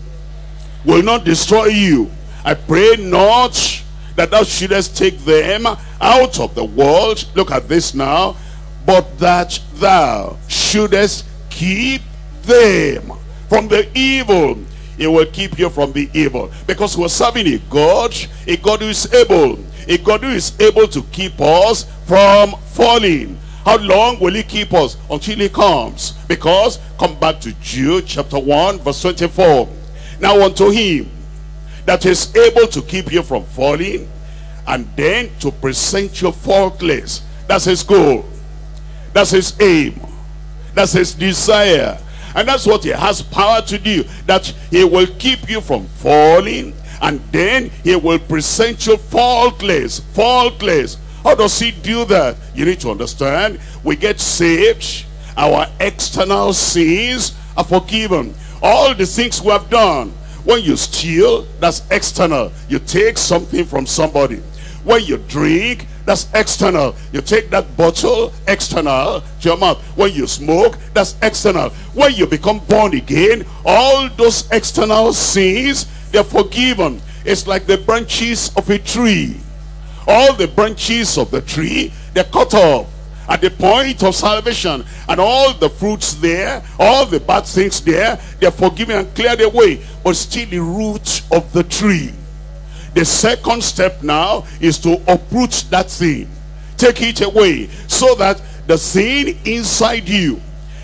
A: will not destroy you. I pray not that thou shouldest take them out of the world. Look at this now. But that thou shouldest keep them from the evil. He will keep you from the evil. Because we're serving a God, a God who is able. A God who is able to keep us from falling. How long will he keep us? Until he comes. Because, come back to Jude chapter 1 verse 24. Now unto him that is able to keep you from falling and then to present you faultless. That's his goal. That's his aim. That's his desire. And that's what he has power to do. That he will keep you from falling and then he will present you faultless. Faultless. How does he do that? You need to understand. We get saved. Our external sins are forgiven. All the things we have done. When you steal, that's external. You take something from somebody. When you drink, that's external. You take that bottle, external, to your mouth. When you smoke, that's external. When you become born again, all those external sins, they're forgiven. It's like the branches of a tree. All the branches of the tree, they're cut off at the point of salvation and all the fruits there all the bad things there they're forgiven and cleared away but still the root of the tree the second step now is to uproot that thing take it away so that the sin inside you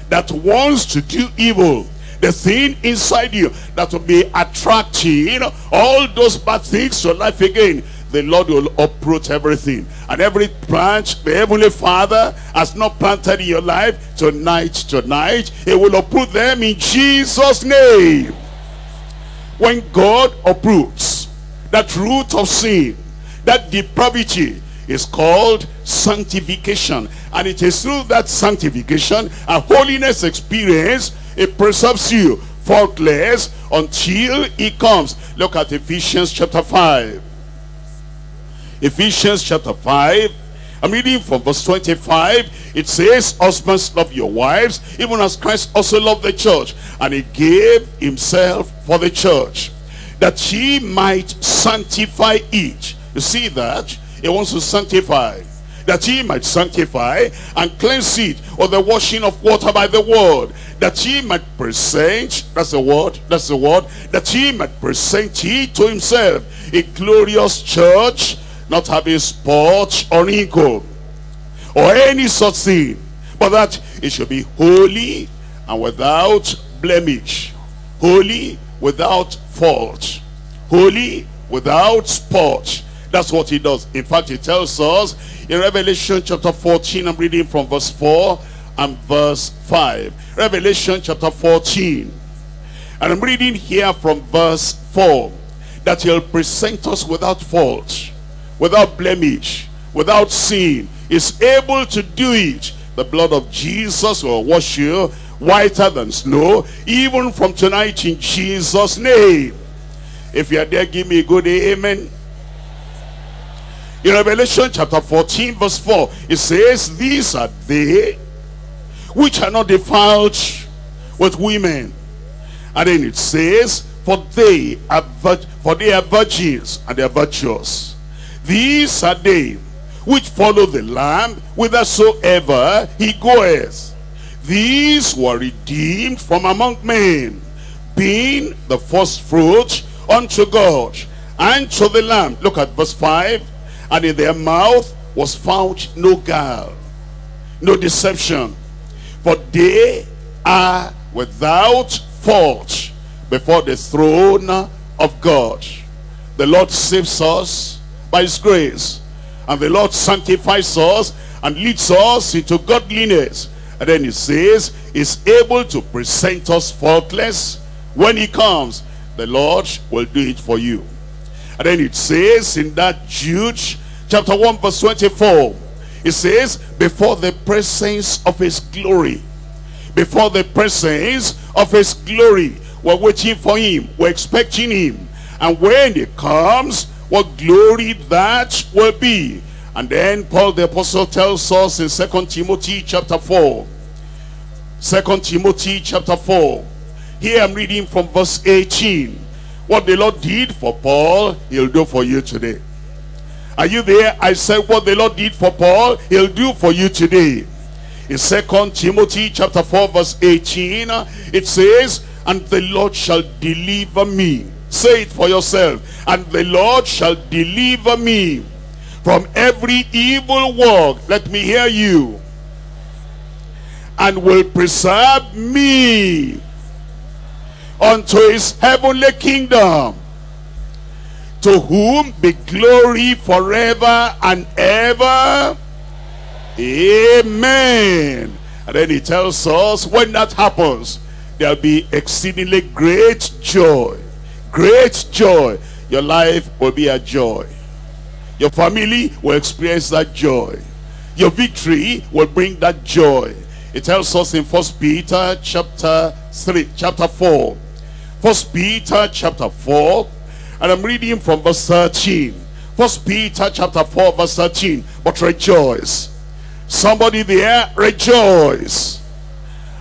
A: that wants to do evil the thing inside you that will be attracting all those bad things to life again the Lord will uproot everything. And every branch the Heavenly Father has not planted in your life, tonight, tonight, He will uproot them in Jesus' name. When God uproots that root of sin, that depravity is called sanctification. And it is through that sanctification, a holiness experience, it preserves you faultless until He comes. Look at Ephesians chapter 5. Ephesians chapter 5. I'm reading from verse 25. It says, Husbands, love your wives, even as Christ also loved the church. And he gave himself for the church, that he might sanctify it. You see that? He wants to sanctify. That he might sanctify and cleanse it with the washing of water by the word. That he might present, that's the word, that's the word. That he might present it to himself, a glorious church, not having spot or wrinkle or any such thing but that it should be holy and without blemish holy without fault. Holy without spot. That's what he does. In fact he tells us in revelation chapter 14 i'm reading from verse 4 and verse 5 revelation chapter 14 and i'm reading here from verse 4 that he'll present us without fault without blemish, without sin, is able to do it. The blood of Jesus will wash you whiter than snow, even from tonight in Jesus' name. If you are there, give me a good amen. In Revelation chapter 14 verse 4, it says, These are they which are not defiled with women. And then it says, For they are, for they are virgins and they are virtuous. These are they which follow the Lamb whithersoever he goeth. These were redeemed from among men, being the first fruit unto God and to the Lamb. Look at verse 5. And in their mouth was found no guile, no deception. For they are without fault before the throne of God. The Lord saves us by his grace. And the Lord sanctifies us and leads us into godliness. And then he says, is able to present us faultless. When he comes, the Lord will do it for you. And then it says in that Jude chapter 1 verse 24, it says, before the presence of his glory, before the presence of his glory, we're waiting for him, we're expecting him. And when he comes, what glory that will be. And then Paul the apostle tells us in Second Timothy chapter 4. 2 Timothy chapter 4. Here I'm reading from verse 18. What the Lord did for Paul, he'll do for you today. Are you there? I said what the Lord did for Paul, he'll do for you today. In 2 Timothy chapter 4 verse 18, it says, And the Lord shall deliver me. Say it for yourself. And the Lord shall deliver me from every evil work. Let me hear you. And will preserve me unto his heavenly kingdom to whom be glory forever and ever amen and then he tells us when that happens there'll be exceedingly great joy great joy your life will be a joy your family will experience that joy your victory will bring that joy it tells us in first peter chapter 3 chapter 4 First Peter chapter 4, and I'm reading from verse 13. First Peter chapter 4, verse 13. But rejoice. Somebody there, rejoice.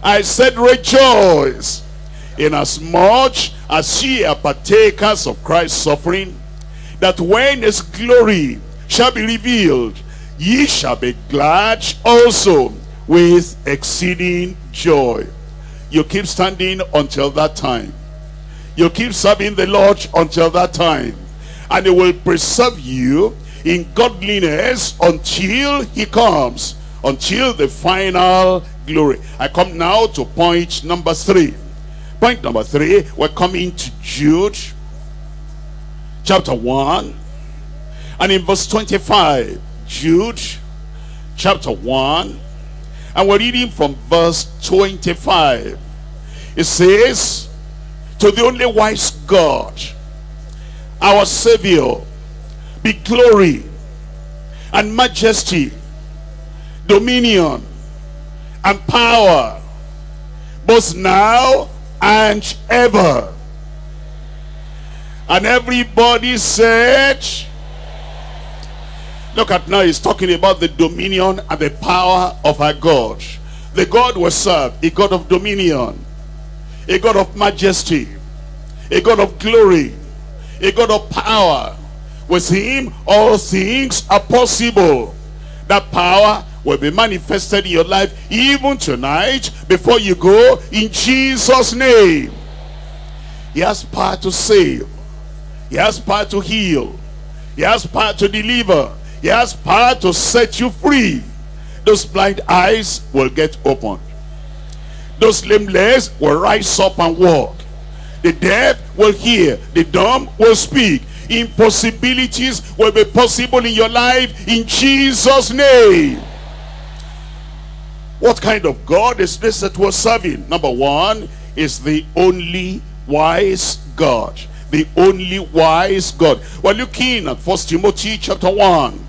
A: I said rejoice. Inasmuch as ye are partakers of Christ's suffering, that when his glory shall be revealed, ye shall be glad also with exceeding joy. You keep standing until that time. You keep serving the Lord until that time. And he will preserve you in godliness until he comes. Until the final glory. I come now to point number three. Point number three, we're coming to Jude chapter 1 and in verse 25 Jude chapter 1 and we're reading from verse 25 it says to the only wise God, our Savior, be glory and majesty, dominion and power, both now and ever. And everybody said, look at now, he's talking about the dominion and the power of our God. The God we serve, a God of dominion a God of majesty, a God of glory, a God of power. With him, all things are possible. That power will be manifested in your life even tonight before you go in Jesus' name. He has power to save. He has power to heal. He has power to deliver. He has power to set you free. Those blind eyes will get opened. Those lame legs will rise up and walk. The deaf will hear. The dumb will speak. Impossibilities will be possible in your life in Jesus' name. What kind of God is this that we're serving? Number one is the only wise God. The only wise God. We're looking at First Timothy chapter 1.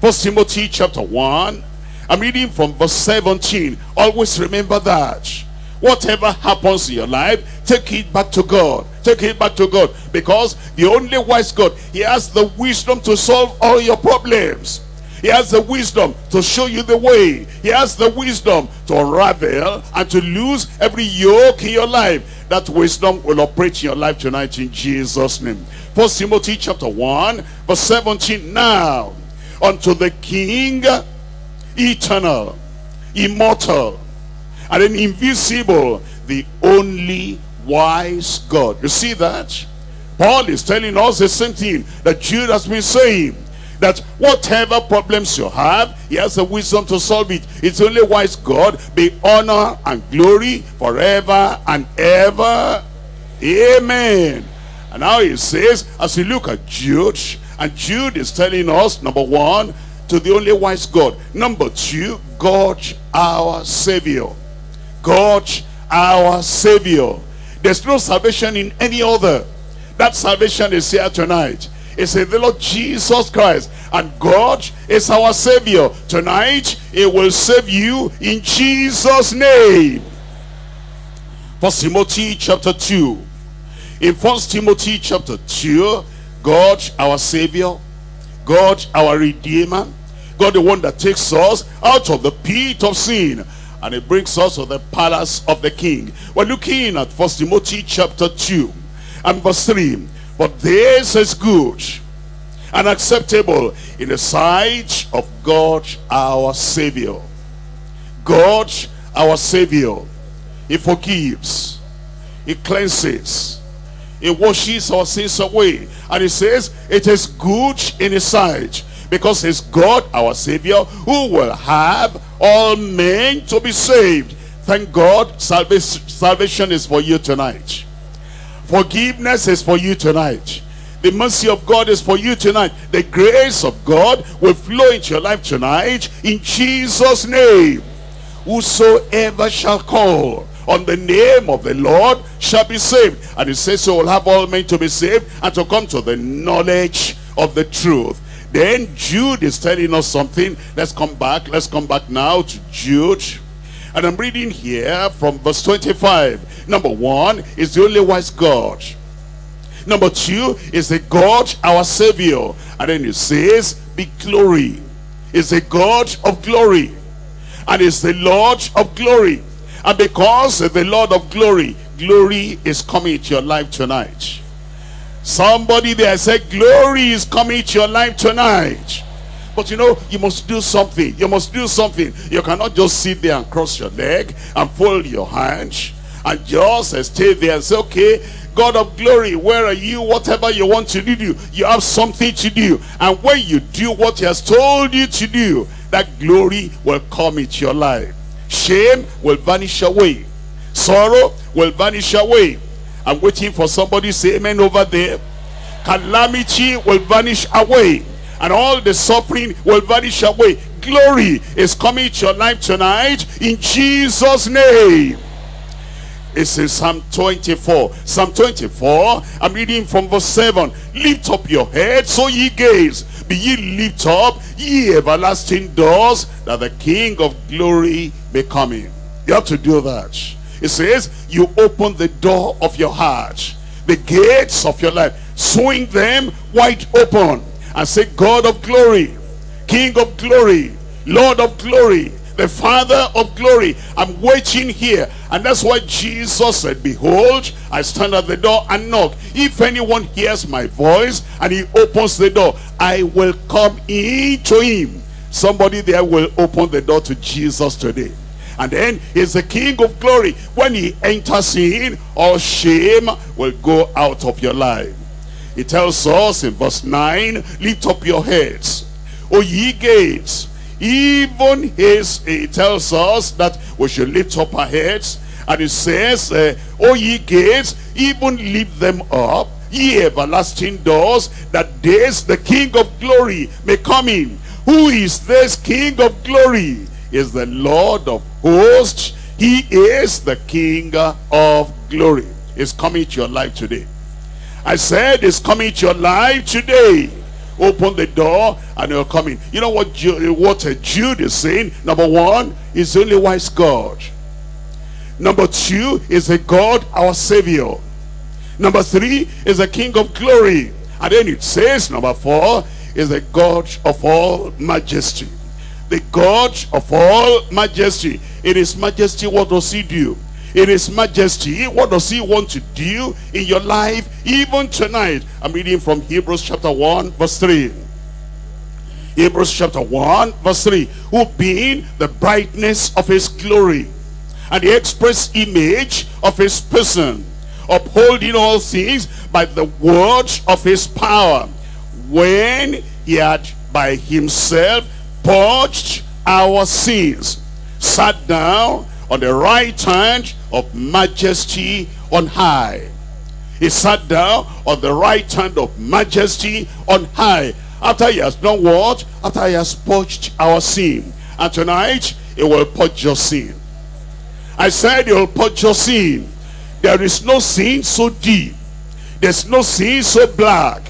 A: First Timothy chapter 1 I'm reading from verse 17. Always remember that. Whatever happens in your life, take it back to God. Take it back to God. Because the only wise God, he has the wisdom to solve all your problems. He has the wisdom to show you the way. He has the wisdom to unravel and to lose every yoke in your life. That wisdom will operate in your life tonight in Jesus' name. First Timothy chapter 1, verse 17. Now, unto the King, eternal, immortal, and then invisible, the only wise God. You see that? Paul is telling us the same thing that Jude has been saying that whatever problems you have, he has the wisdom to solve it. It's only wise God, be honor and glory forever and ever. Amen. And now he says, as we look at Jude, and Jude is telling us, number one, to the only wise God. Number two, God our Savior. God our Savior. There's no salvation in any other. That salvation is here tonight. In the Lord Jesus Christ. And God is our Savior. Tonight, He will save you in Jesus' name. First Timothy chapter 2. In First Timothy chapter 2, God our Savior, God our Redeemer, God the one that takes us out of the pit of sin and it brings us to the palace of the king. We're looking at First Timothy chapter 2 and verse 3. But this is good and acceptable in the sight of God our Savior. God our Savior. He forgives. He cleanses. He washes our sins away. And he says, it is good in his sight. Because it's God, our Savior, who will have all men to be saved. Thank God, salvation, salvation is for you tonight. Forgiveness is for you tonight. The mercy of God is for you tonight. The grace of God will flow into your life tonight in Jesus' name. Whosoever shall call on the name of the Lord shall be saved. And it says so will have all men to be saved and to come to the knowledge of the truth. Then Jude is telling us something. Let's come back. Let's come back now to Jude. And I'm reading here from verse 25. Number one is the only wise God. Number two is the God, our Savior. And then it says, be glory. Is the God of glory. And is the Lord of glory. And because the Lord of glory, glory is coming to your life tonight. Somebody there said, glory is coming to your life tonight. But you know, you must do something. You must do something. You cannot just sit there and cross your leg and fold your hands and just stay there and say, okay, God of glory, where are you? Whatever you want to do, you have something to do. And when you do what he has told you to do, that glory will come into your life. Shame will vanish away. Sorrow will vanish away. I'm waiting for somebody to say amen over there. Calamity will vanish away. And all the suffering will vanish away. Glory is coming to your life tonight in Jesus' name. It's in Psalm 24. Psalm 24, I'm reading from verse 7. Lift up your head, so ye gaze. Be ye lift up, ye everlasting doors, that the King of glory may come in. You have to do that. It says, you open the door of your heart, the gates of your life, swing them wide open, and say, God of glory, King of glory, Lord of glory, the Father of glory. I'm waiting here. And that's why Jesus said, Behold, I stand at the door and knock. If anyone hears my voice and he opens the door, I will come into him. Somebody there will open the door to Jesus today. And then he's the King of glory. When he enters in, all shame will go out of your life. He tells us in verse 9, lift up your heads, O ye gates. Even his, he tells us that we should lift up our heads. And he says, uh, O ye gates, even lift them up, ye everlasting doors, that this, the King of glory, may come in. Who is this King of glory? Is the Lord of hosts. He is the King of glory. Is coming to your life today. I said it's coming to your life today. Open the door and it'll come in. You know what, Jude, what Jude is saying? Number one is only wise God. Number two is a God our Savior. Number three is a King of glory. And then it says, number four, is the God of all majesty. The God of all majesty. In his majesty, what does he do? In his majesty, what does he want to do in your life, even tonight? I'm reading from Hebrews chapter 1, verse 3. Hebrews chapter 1, verse 3. Who being the brightness of his glory and the express image of his person, upholding all things by the word of his power, when he had by himself purged our sins, sat down on the right hand of majesty on high. He sat down on the right hand of majesty on high. After he has done what? After he has purged our sin. And tonight, he will purge your sin. I said he will purge your sin. There is no sin so deep. There's no sin so black.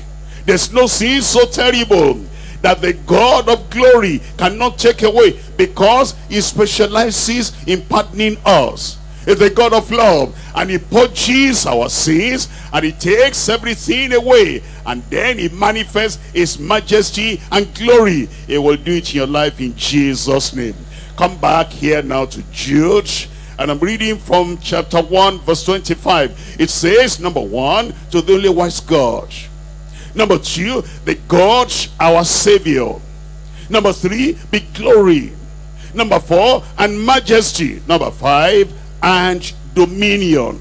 A: There's no sin so terrible that the God of glory cannot take away because he specializes in pardoning us. He's the God of love and he purges our sins and he takes everything away and then he manifests his majesty and glory. He will do it in your life in Jesus' name. Come back here now to Jude and I'm reading from chapter 1 verse 25. It says, number one, to the only wise God. Number two, the God, our Savior. Number three, be glory. Number four, and majesty. Number five, and dominion.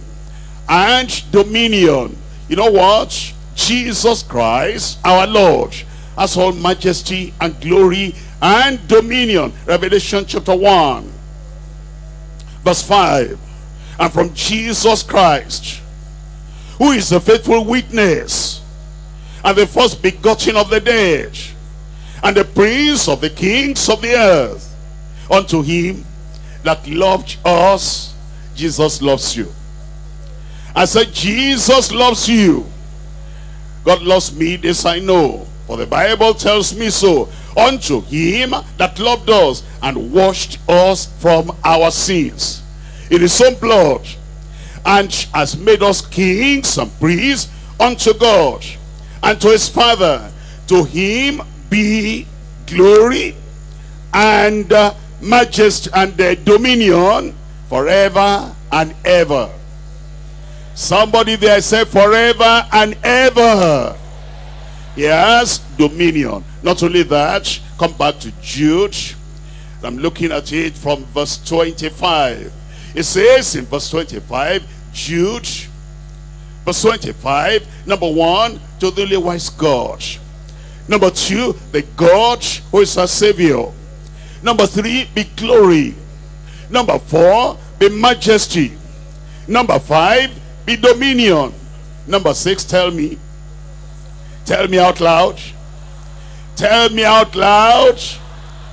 A: And dominion. You know what? Jesus Christ, our Lord, has all majesty and glory and dominion. Revelation chapter 1, verse 5. And from Jesus Christ, who is the faithful witness and the first begotten of the dead and the prince of the kings of the earth unto him that loved us jesus loves you. I said jesus loves you. God loves me this i know. For the bible tells me so. Unto him that loved us and washed us from our sins in his own blood and has made us kings and priests unto god and to his father. To him be glory and uh, majesty and uh, dominion forever and ever somebody there say forever and ever yes dominion not only that come back to jude i'm looking at it from verse 25 it says in verse 25 jude verse 25 number one to the only wise God. Number two, the God who is our Savior. Number three, be glory. Number four, be majesty. Number five, be dominion. Number six, tell me. Tell me out loud. Tell me out loud.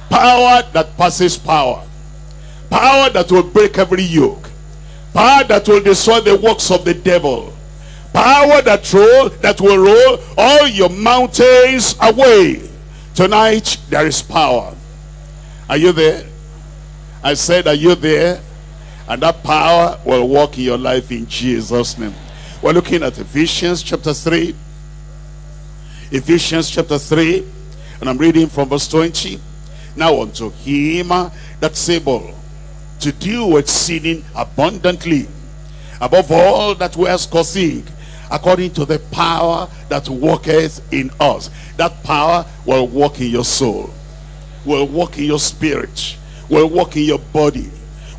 A: Power that passes power. Power that will break every yoke. Power that will destroy the works of the devil power that roll that will roll all your mountains away tonight there is power are you there i said are you there? And that power will work in your life in jesus name. We're looking at ephesians chapter 3 ephesians chapter 3 and i'm reading from verse 20 now unto him that's able to do exceeding abundantly above all that we ask or think according to the power that worketh in us. That power will work in your soul, will work in your spirit, will work in your body,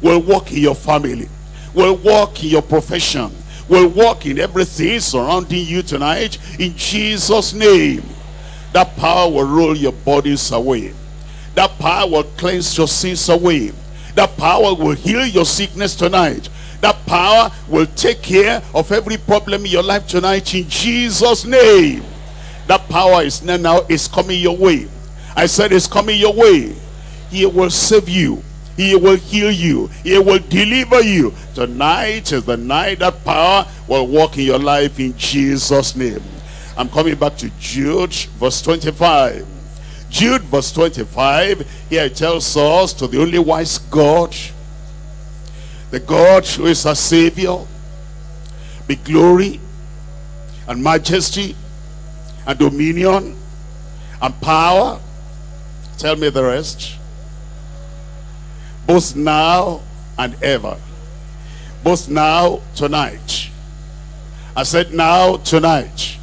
A: will work in your family, will work in your profession, will work in everything surrounding you tonight in Jesus' name. That power will roll your bodies away. That power will cleanse your sins away. That power will heal your sickness tonight. That power will take care of every problem in your life tonight in Jesus name. That power is now is coming your way. I said it's coming your way he will save you. He will heal you. He will deliver you. Tonight is the night that power will walk in your life in Jesus name. I'm coming back to Jude verse 25 Jude verse 25 here it tells us to the only wise God the God who is our Savior, be glory and majesty and dominion and power. Tell me the rest. Both now and ever. Both now, tonight. I said now, tonight.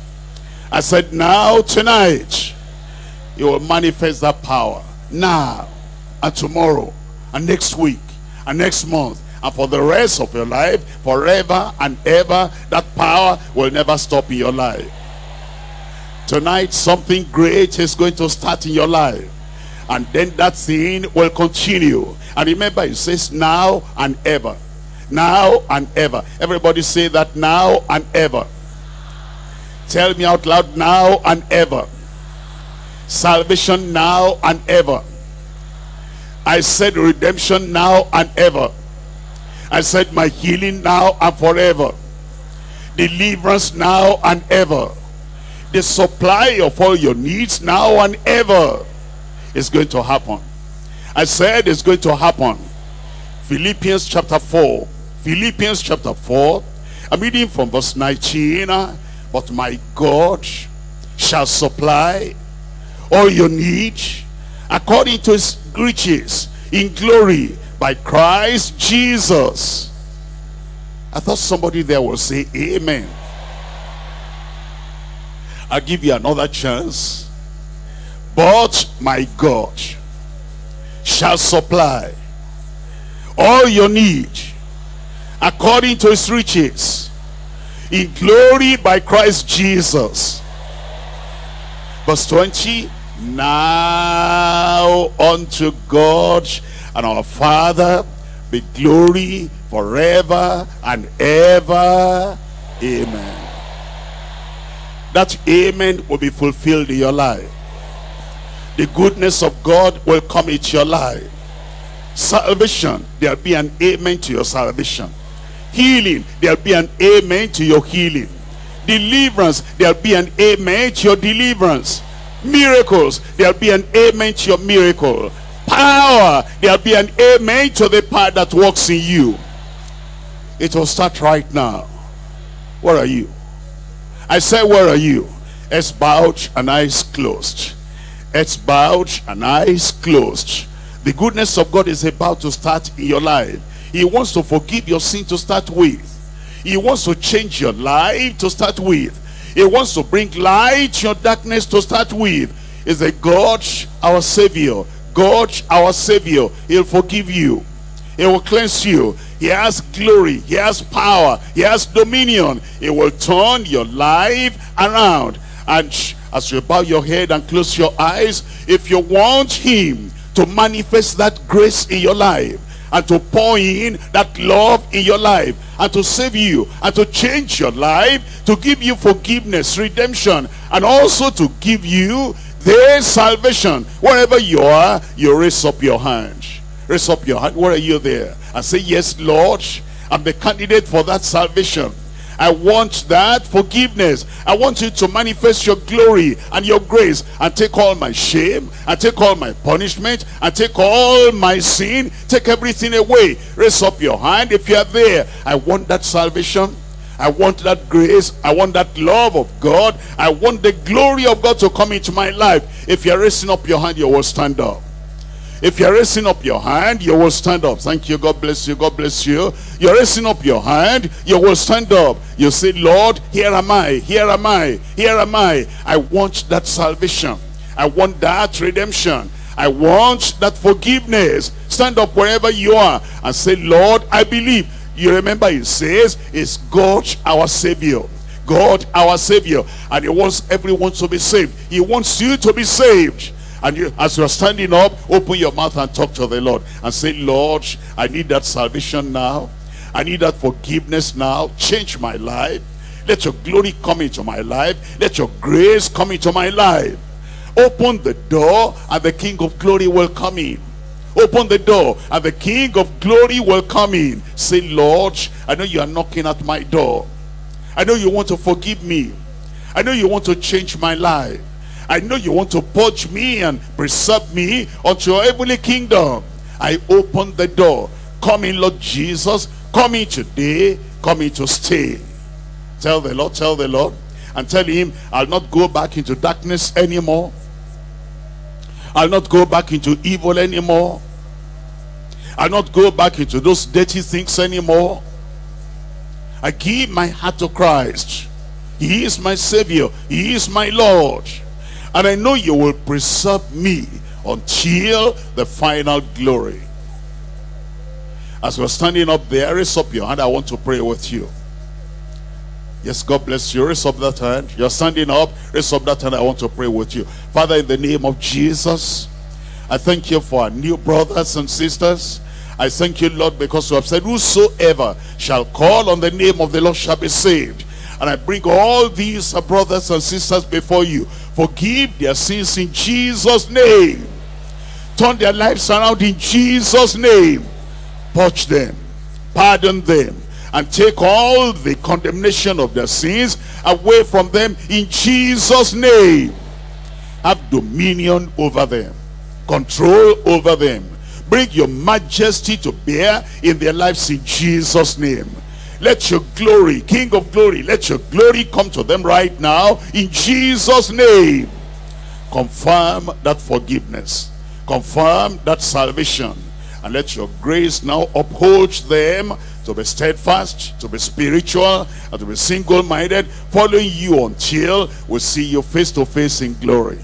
A: I said now, tonight. You will manifest that power. Now and tomorrow and next week and next month and for the rest of your life forever and ever that power will never stop in your life tonight something great is going to start in your life and then that thing will continue. And remember it says now and ever. Now and ever. Everybody say that now and ever. Tell me out loud now and ever. Salvation now and ever. I said redemption now and ever. I said my healing now and forever. Deliverance now and ever. The supply of all your needs now and ever is going to happen. I said it's going to happen. Philippians chapter 4. Philippians chapter 4. I'm reading from verse 19. Uh, but my God shall supply all your need according to his riches in glory by Christ Jesus. I thought somebody there will say amen. I'll give you another chance. But my God shall supply all your need according to his riches in glory by Christ Jesus. Verse 20, now unto God and our Father be glory forever and ever. Amen. That amen will be fulfilled in your life. The goodness of God will come into your life. Salvation, there'll be an amen to your salvation. Healing, there'll be an amen to your healing. Deliverance, there'll be an amen to your deliverance. Miracles there'll be an amen to your miracle. Power there'll be an amen to the power that works in you. It will start right now. Where are you? I said where are you? Heads bowed and eyes closed heads bowed and eyes closed the goodness of god is about to start in your life he wants to forgive your sin to start with he wants to change your life to start with he wants to bring light your darkness to start with. Is a God, our Savior. God, our Savior. He'll forgive you. He will cleanse you. He has glory. He has power. He has dominion. He will turn your life around. And as you bow your head and close your eyes, if you want him to manifest that grace in your life, and to pour in that love in your life and to save you and to change your life to give you forgiveness redemption and also to give you their salvation wherever you are you raise up your hand. Raise up your hand. Where are you there? And say yes lord i'm the candidate for that salvation I want that forgiveness. I want you to manifest your glory and your grace and take all my shame and take all my punishment and take all my sin. Take everything away. Raise up your hand if you are there. I want that salvation. I want that grace. I want that love of God. I want the glory of God to come into my life. If you're raising up your hand, you will stand up. If you're raising up your hand, you will stand up. Thank you. God bless you. God bless you. You're raising up your hand, you will stand up. You say, Lord, here am I. Here am I. Here am I. I want that salvation. I want that redemption. I want that forgiveness. Stand up wherever you are and say, Lord, I believe. You remember it says, it's God our Savior. God our Savior. And he wants everyone to be saved. He wants you to be saved. And you, as you're standing up, open your mouth and talk to the Lord. And say, Lord, I need that salvation now. I need that forgiveness now. Change my life. Let your glory come into my life. Let your grace come into my life. Open the door and the King of glory will come in. Open the door and the King of glory will come in. Say, Lord, I know you are knocking at my door. I know you want to forgive me. I know you want to change my life. I know you want to purge me and preserve me unto your heavenly kingdom. I open the door. Come in, Lord Jesus. Come in today. Come in to stay. Tell the Lord, tell the Lord. and tell him, I'll not go back into darkness anymore. I'll not go back into evil anymore. I'll not go back into those dirty things anymore. I give my heart to Christ. He is my Savior. He is my Lord. And I know you will preserve me until the final glory. As we're standing up there, raise up your hand. I want to pray with you. Yes, God bless you. Raise up that hand. You're standing up. Raise up that hand. I want to pray with you. Father, in the name of Jesus, I thank you for our new brothers and sisters. I thank you, Lord, because you have said, Whosoever shall call on the name of the Lord shall be saved. And I bring all these brothers and sisters before you. Forgive their sins in Jesus' name. Turn their lives around in Jesus' name. Purge them. Pardon them. And take all the condemnation of their sins away from them in Jesus' name. Have dominion over them. Control over them. Bring your majesty to bear in their lives in Jesus' name. Let your glory, King of glory, let your glory come to them right now in Jesus' name. Confirm that forgiveness. Confirm that salvation. And let your grace now uphold them to be steadfast, to be spiritual, and to be single-minded, following you until we see you face to face in glory.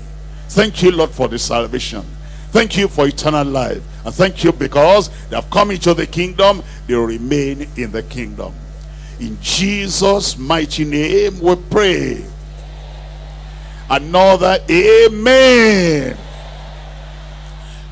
A: Thank you, Lord, for the salvation. Thank you for eternal life. And thank you because they have come into the kingdom, they remain in the kingdom. In Jesus' mighty name we pray. Another amen.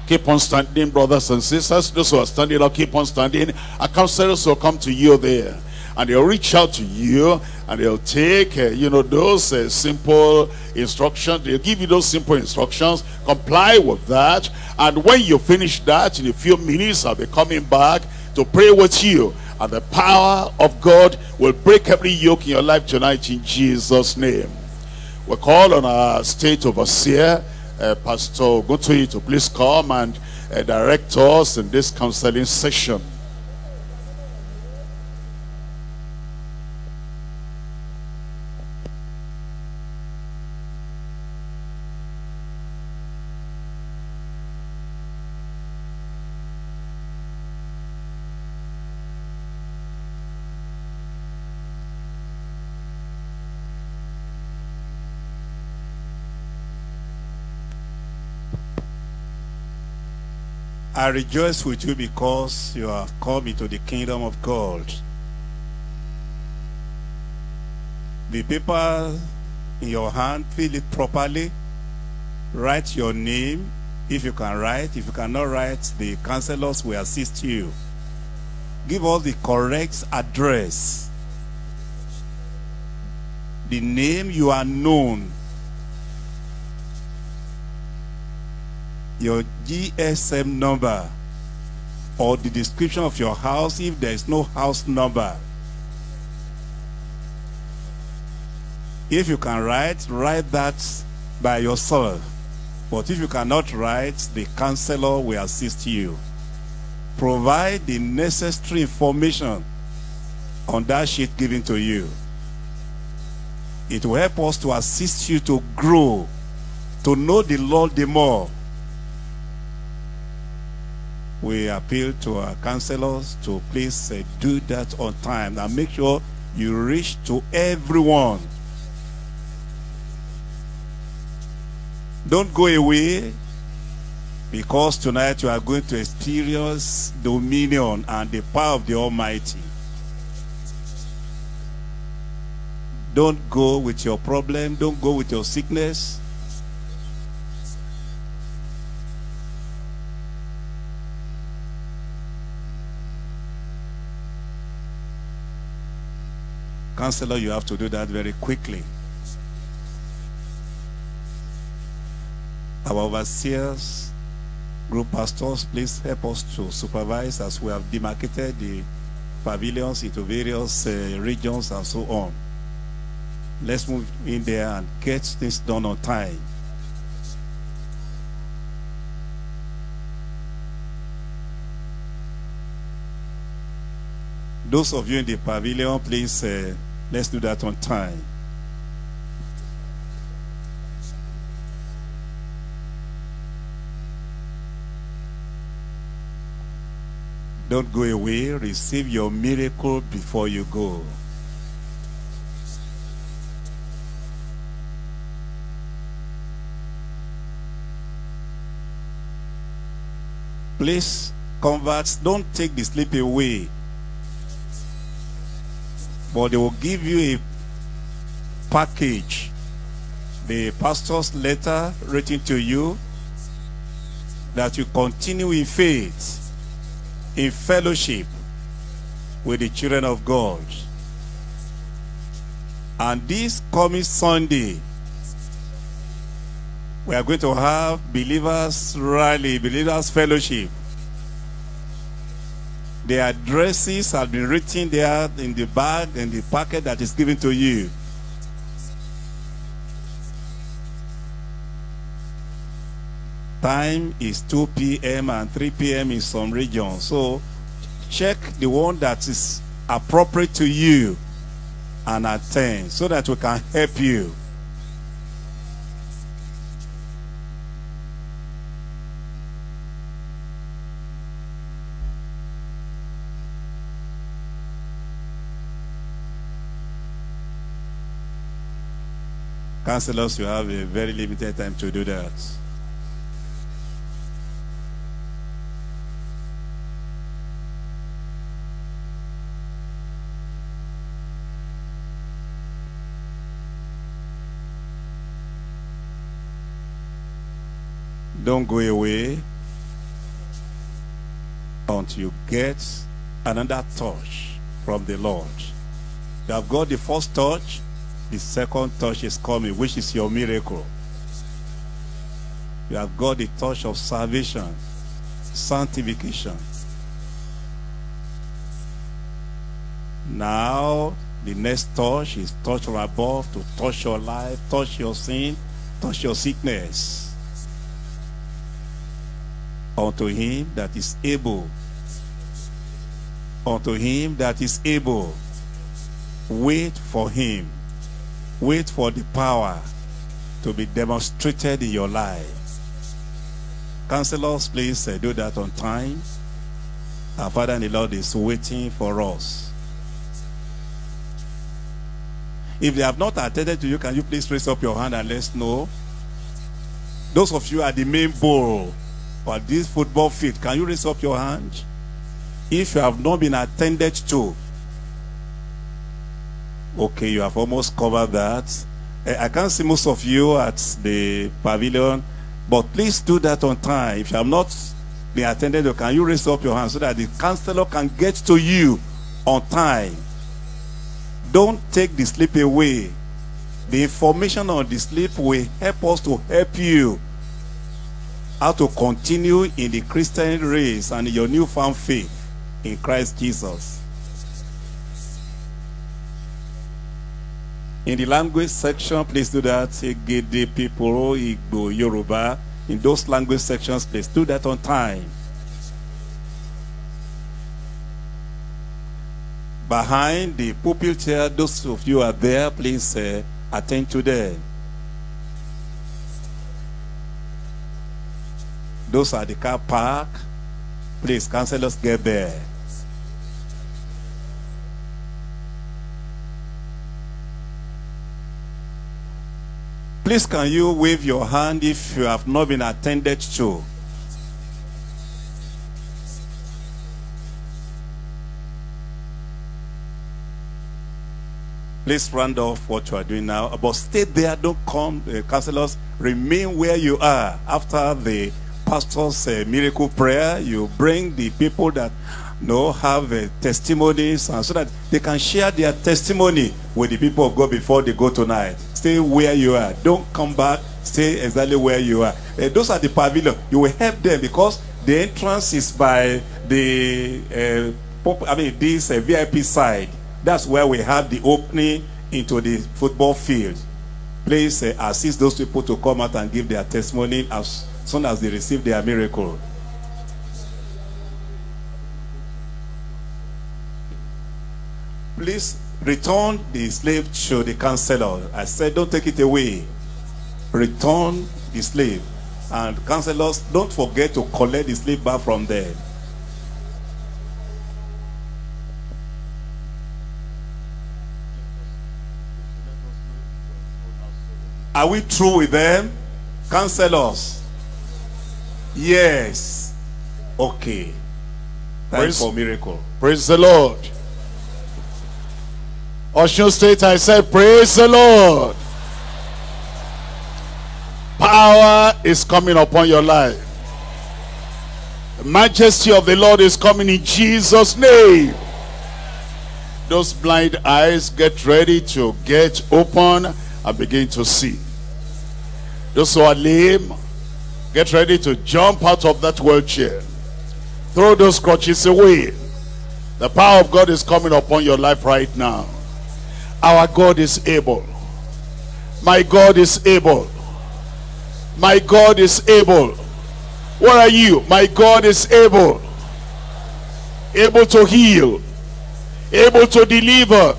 A: Keep on standing, brothers and sisters. Those who are standing up, keep on standing. Our counselors will come to you there. And they'll reach out to you and they'll take, uh, you know, those uh, simple instructions. They'll give you those simple instructions. Comply with that. And when you finish that, in a few minutes, I'll be coming back to pray with you. And the power of God will break every yoke in your life tonight in Jesus' name. We call on our state overseer, uh, Pastor Gotoyi, to please come and uh, direct us in this counseling session.
B: I rejoice with you because you have come into the kingdom of God. The paper in your hand, fill it properly. Write your name if you can write. If you cannot write, the counselors will assist you. Give us the correct address. The name you are known your GSM number or the description of your house if there is no house number. If you can write, write that by yourself. But if you cannot write, the counselor will assist you. Provide the necessary information on that sheet given to you. It will help us to assist you to grow, to know the Lord the more, we appeal to our counselors to please uh, do that on time and make sure you reach to everyone. Don't go away because tonight you are going to experience dominion and the power of the Almighty. Don't go with your problem. Don't go with your sickness. Counselor, you have to do that very quickly. Our overseers, group pastors, please help us to supervise as we have demarcated the pavilions into various uh, regions and so on. Let's move in there and get things done on time. Those of you in the pavilion, please uh, Let's do that on time. Don't go away. Receive your miracle before you go. Please, converts, don't take the sleep away but they will give you a package. The pastor's letter written to you that you continue in faith, in fellowship with the children of God. And this coming Sunday, we are going to have believers rally, believers fellowship. The addresses have been written there in the bag and the packet that is given to you. Time is 2 p.m. and 3 p.m. in some regions. So check the one that is appropriate to you and attend so that we can help you. Counselors, you have a very limited time to do that. Don't go away until you get another touch from the Lord. You have got the first touch, the second touch is coming, which is your miracle. You have got the touch of salvation, sanctification. Now, the next touch is touch from above to touch your life, touch your sin, touch your sickness. Unto him that is able, unto him that is able, wait for him Wait for the power to be demonstrated in your life. Counselors, please uh, do that on time. Our Father and the Lord is waiting for us. If they have not attended to you, can you please raise up your hand and let us know? Those of you at the main bowl for this football field, can you raise up your hand? If you have not been attended to, Okay, you have almost covered that. Eh, I can't see most of you at the pavilion, but please do that on time. If you have not been attended, can you raise up your hand so that the counselor can get to you on time? Don't take the sleep away. The information on the sleep will help us to help you how to continue in the Christian race and your newfound faith in Christ Jesus. In the language section, please do that. Egede people, Igbo, Yoruba. In those language sections, please do that on time. Behind the pulpit chair, those of you are there, please uh, attend to them. Those are the car park. Please, counselors, get there. Please can you wave your hand if you have not been attended to? Please round off what you are doing now. But stay there. Don't come. Uh, counselors, remain where you are. After the pastor's uh, miracle prayer, you bring the people that know have uh, testimonies and so that they can share their testimony with the people of God before they go tonight. Stay where you are. Don't come back. Stay exactly where you are. Uh, those are the pavilion. You will help them because the entrance is by the, uh, I mean, this uh, VIP side. That's where we have the opening into the football field. Please uh, assist those people to come out and give their testimony as soon as they receive their miracle. Please Return the slave to the counselor. I said, don't take it away. Return the slave. And counselors, don't forget to collect the slave back from them. Are we true with them? Counselors? Yes. Okay. Thanks
A: praise,
B: for miracle.
A: Praise the Lord. Osun State, I said, praise the Lord. Power is coming upon your life. The majesty of the Lord is coming in Jesus' name. Those blind eyes get ready to get open and begin to see. Those who are lame, get ready to jump out of that wheelchair. Throw those crutches away. The power of God is coming upon your life right now. Our God is able. My God is able. My God is able. What are you? My God is able. Able to heal. Able to deliver.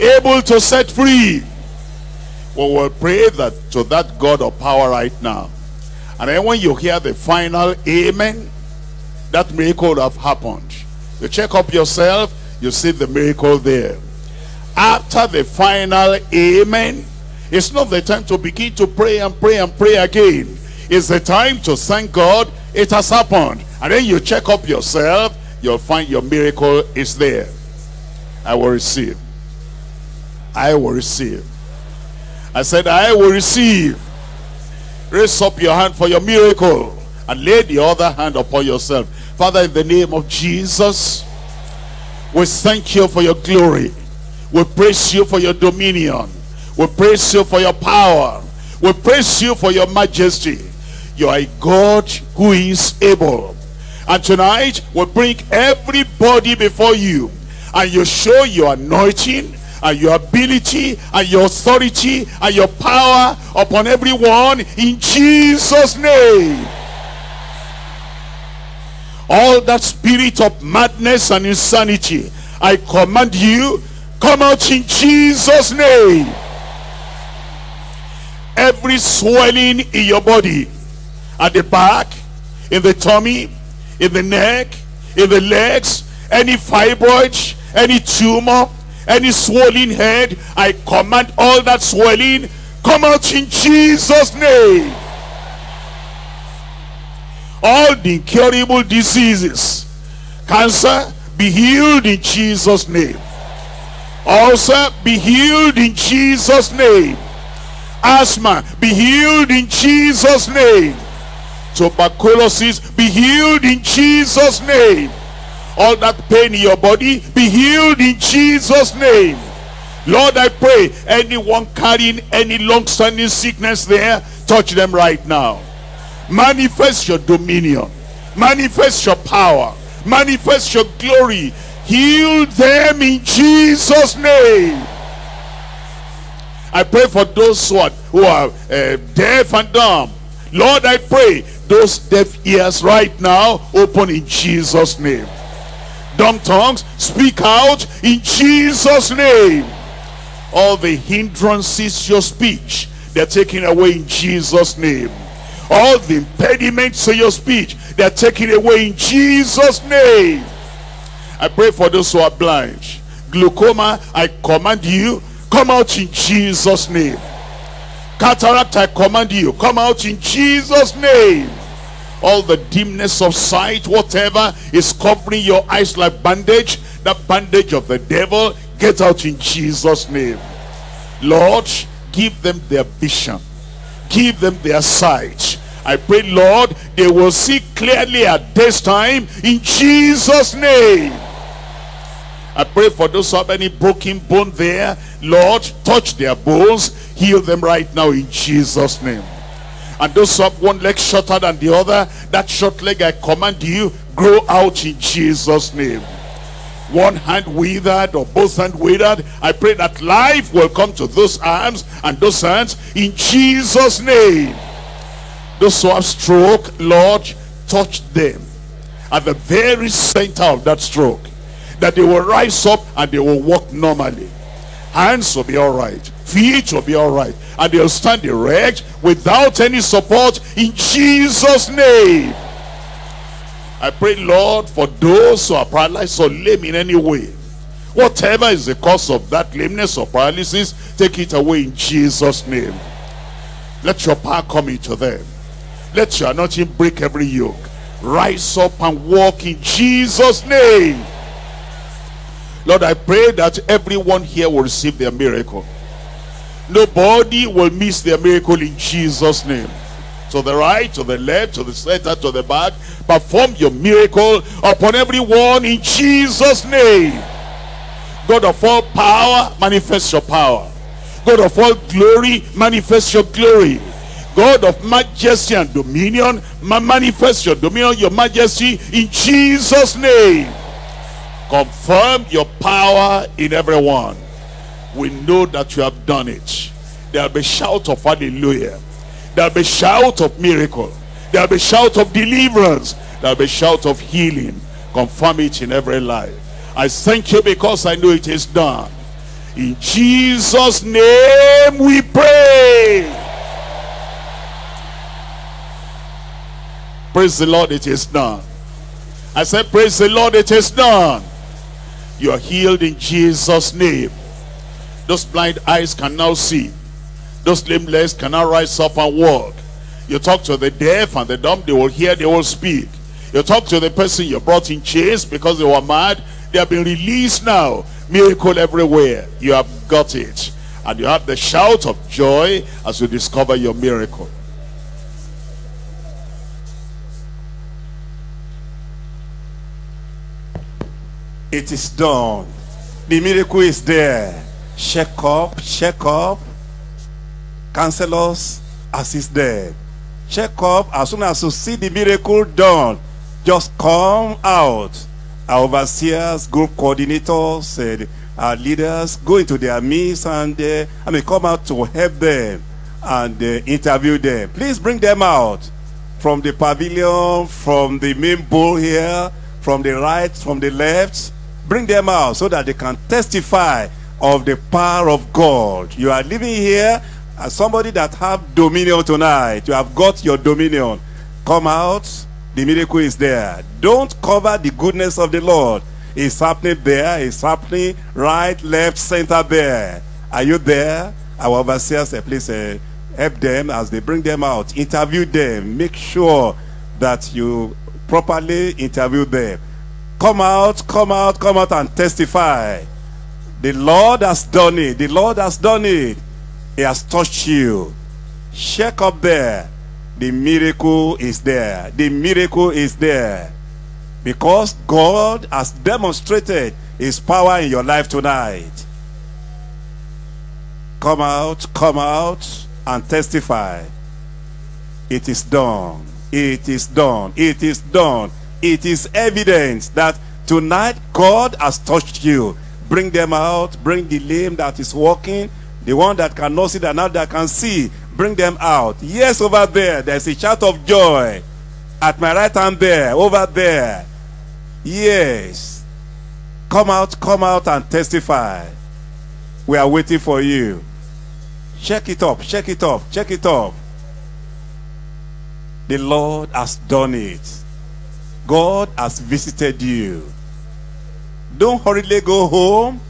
A: Able to set free. We will pray that to that God of power right now. And then when you hear the final amen, that miracle have happened. You check up yourself, you see the miracle there. After the final amen, it's not the time to begin to pray and pray and pray again. It's the time to thank God it has happened. And then you check up yourself, you'll find your miracle is there. I will receive. I will receive. I said, I will receive. Raise up your hand for your miracle and lay the other hand upon yourself. Father, in the name of Jesus, we thank you for your glory. We praise you for your dominion. We praise you for your power. We praise you for your majesty. You are a God who is able. And tonight, we bring everybody before you. And you show your anointing and your ability and your authority and your power upon everyone in Jesus' name. All that spirit of madness and insanity, I command you, come out in Jesus' name. Every swelling in your body, at the back, in the tummy, in the neck, in the legs, any fibroid, any tumor, any swollen head, I command all that swelling, come out in Jesus' name. All the incurable diseases, cancer, be healed in Jesus' name. Ulcer, be healed in Jesus' name. Asthma, be healed in Jesus' name. Tuberculosis, be healed in Jesus' name. All that pain in your body, be healed in Jesus' name. Lord, I pray, anyone carrying any long-standing sickness there, touch them right now. Manifest your dominion. Manifest your power. Manifest your glory. Heal them in Jesus' name. I pray for those who are, who are uh, deaf and dumb. Lord, I pray those deaf ears right now open in Jesus' name. Dumb tongues, speak out in Jesus' name. All the hindrances to your speech, they're taken away in Jesus' name. All the impediments to your speech, they're taken away in Jesus' name. I pray for those who are blind. Glaucoma, I command you, come out in Jesus' name. Cataract, I command you, come out in Jesus' name. All the dimness of sight, whatever is covering your eyes like bandage, that bandage of the devil, get out in Jesus' name. Lord, give them their vision. Give them their sight. I pray, Lord, they will see clearly at this time in Jesus' name. I pray for those who have any broken bone there. Lord, touch their bones. Heal them right now in Jesus' name. And those who have one leg shorter than the other, that short leg, I command you, grow out in Jesus' name. One hand withered or both hand withered, I pray that life will come to those arms and those hands in Jesus' name. Those who have stroke, Lord, touch them at the very center of that stroke that they will rise up and they will walk normally hands will be all right feet will be all right and they'll stand erect without any support in jesus name i pray lord for those who are paralyzed or lame in any way whatever is the cause of that lameness or paralysis take it away in jesus name Let your power come into them. Let your anointing break every yoke. Rise up and walk in Jesus' name. Lord, I pray that everyone here will receive their miracle. Nobody will miss their miracle in Jesus' name. To the right, to the left, to the center, to the back. Perform your miracle upon everyone in Jesus' name. God of all power, manifest your power. God of all glory, manifest your glory. God of majesty and dominion, manifest your dominion, your majesty in Jesus' name. Confirm your power in everyone. We know that you have done it. There'll be shout of hallelujah. There'll be shout of miracle. There'll be shout of deliverance. There'll be shout of healing. Confirm it in every life. I thank you because I know it is done. In Jesus' name we pray. Praise the Lord, it is done. I said, praise the Lord, it is done. You are healed in Jesus' name. Those blind eyes can now see. Those lame legs can now rise up and walk. You talk to the deaf and the dumb, they will hear, they will speak. You talk to the person you brought in chains because they were mad, they have been released now. Miracle everywhere. You have got it. And you have the shout of joy as you discover your miracle.
B: It is done. The miracle is there. Check up, check up. Counselors, assist them. Check up as soon as you see the miracle done. Just come out. Our overseers, group coordinators, uh, our leaders go into their midst and uh, I mean come out to help them and uh, interview them. Please bring them out from the pavilion, from the main bowl here, from the right, from the left. Bring them out so that they can testify of the power of God. You are living here as somebody that have dominion tonight. You have got your dominion. Come out. The miracle is there. Don't cover the goodness of the Lord. It's happening there. It's happening right, left, center there. Are you there? Our overseers, uh, please uh, help them as they bring them out. Interview them. Make sure that you properly interview them. Come out, come out, come out and testify. The Lord has done it. The Lord has done it. He has touched you. Check up there. The miracle is there. The miracle is there. Because God has demonstrated his power in your life tonight. Come out, come out and testify. It is done. It is done. It is done. It is evidence that tonight God has touched you. Bring them out. Bring the lame that is walking. The one that cannot see, the now that can see. Bring them out. Yes, over there. There's a shout of joy. At my right hand there. Over there. Yes. Come out, come out and testify. We are waiting for you. Check it up, check it up, check it up. The Lord has done it. God has visited you. Don't hurriedly go home.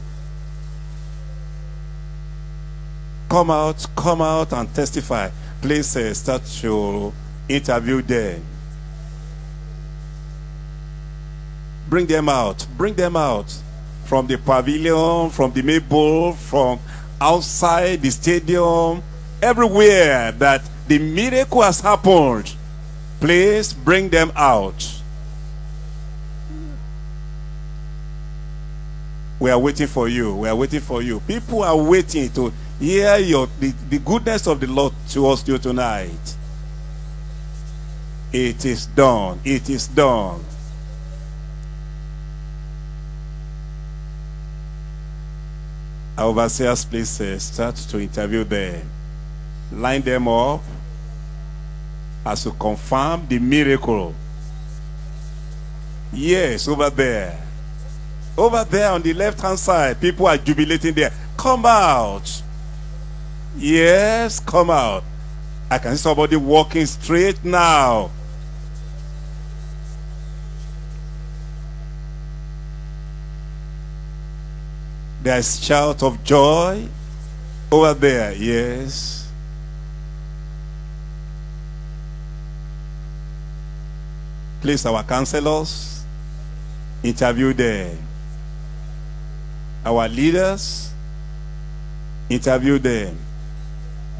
B: Come out, come out and testify. Please uh, start your interview them. Bring them out. Bring them out from the pavilion, from the maple, from outside the stadium, everywhere that the miracle has happened. Please bring them out. We are waiting for you. We are waiting for you. People are waiting to hear your the, the goodness of the Lord towards you tonight. It is done. It is done. Our overseers, please uh, start to interview them. Line them up as to confirm the miracle. Yes, over there. Over there on the left hand side, people are jubilating there. Come out. Yes, come out. I can see somebody walking straight now. There's shout of joy over there. Yes. Please, our counselors, interview there. Our leaders, interview them.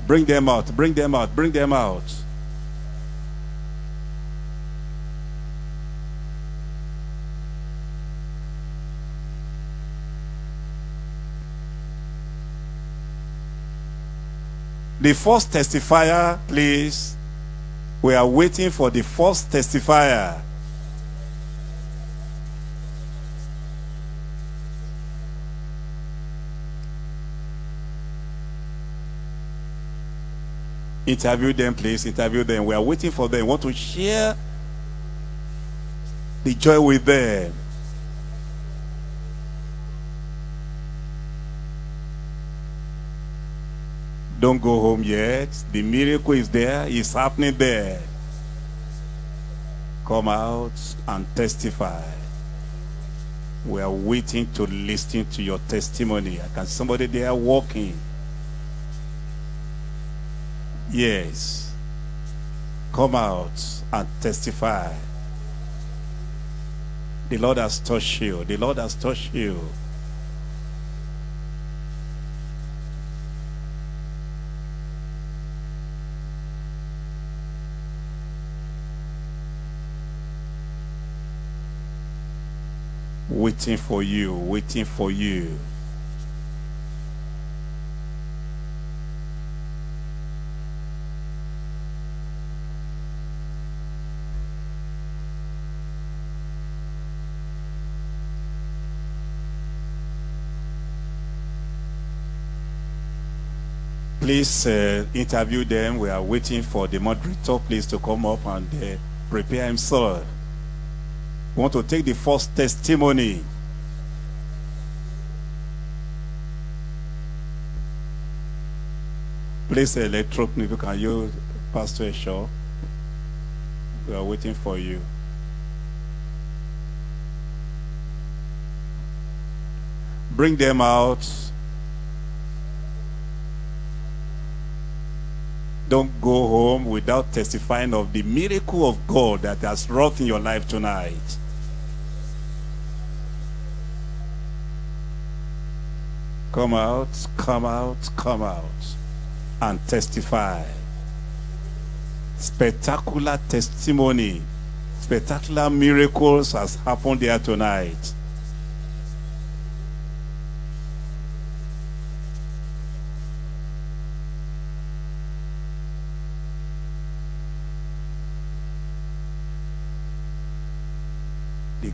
B: Bring them out, bring them out, bring them out. The first testifier, please. We are waiting for the first testifier. Interview them, please. Interview them. We are waiting for them. We want to share the joy with them. Don't go home yet. The miracle is there. It's happening there. Come out and testify. We are waiting to listen to your testimony. I can somebody there walking. Yes. Come out and testify. The Lord has touched you. The Lord has touched you. Waiting for you, waiting for you. Please uh, interview them. We are waiting for the moderator, please, to come up and uh, prepare himself. We want to take the first testimony. Please, electronic, can you, Pastor Shaw? We are waiting for you. Bring them out. Don't go home without testifying of the miracle of God that has wrought in your life tonight. Come out, come out, come out and testify. Spectacular testimony, spectacular miracles has happened there tonight.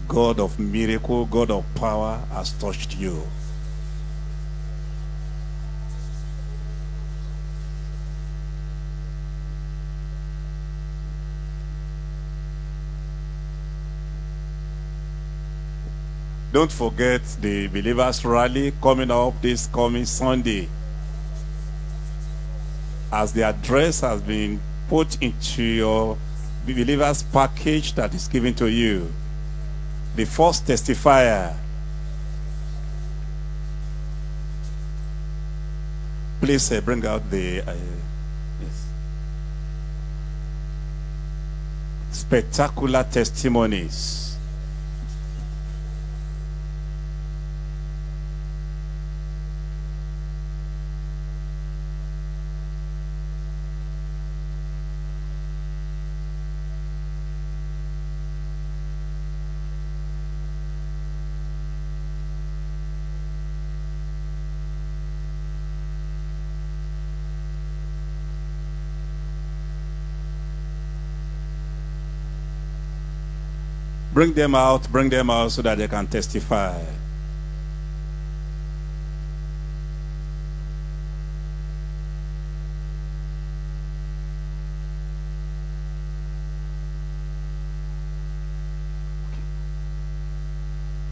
B: God of miracle, God of power has touched you. Don't forget the believers rally coming up this coming Sunday. As the address has been put into your believers package that is given to you. The first testifier. Please uh, bring out the uh, yes. spectacular testimonies. Bring them out, bring them out so that they can testify.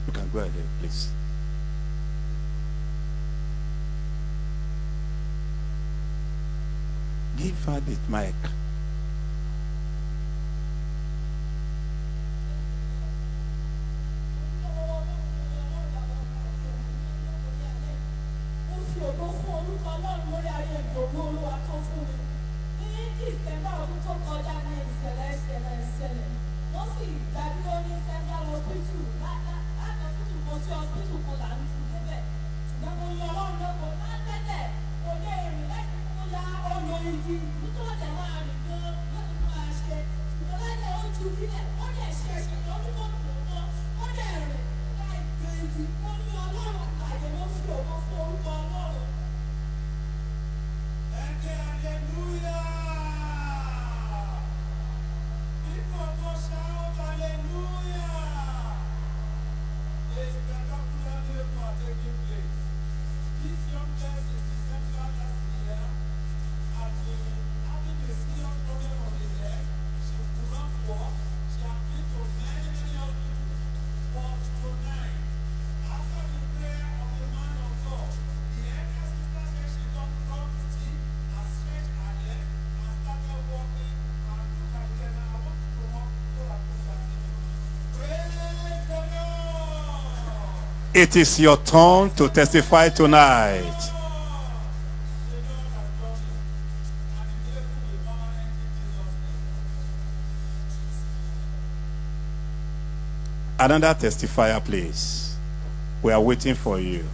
B: You can go ahead, please. Give her the mic. It is your turn to testify tonight. Another testifier, please. We are waiting for you.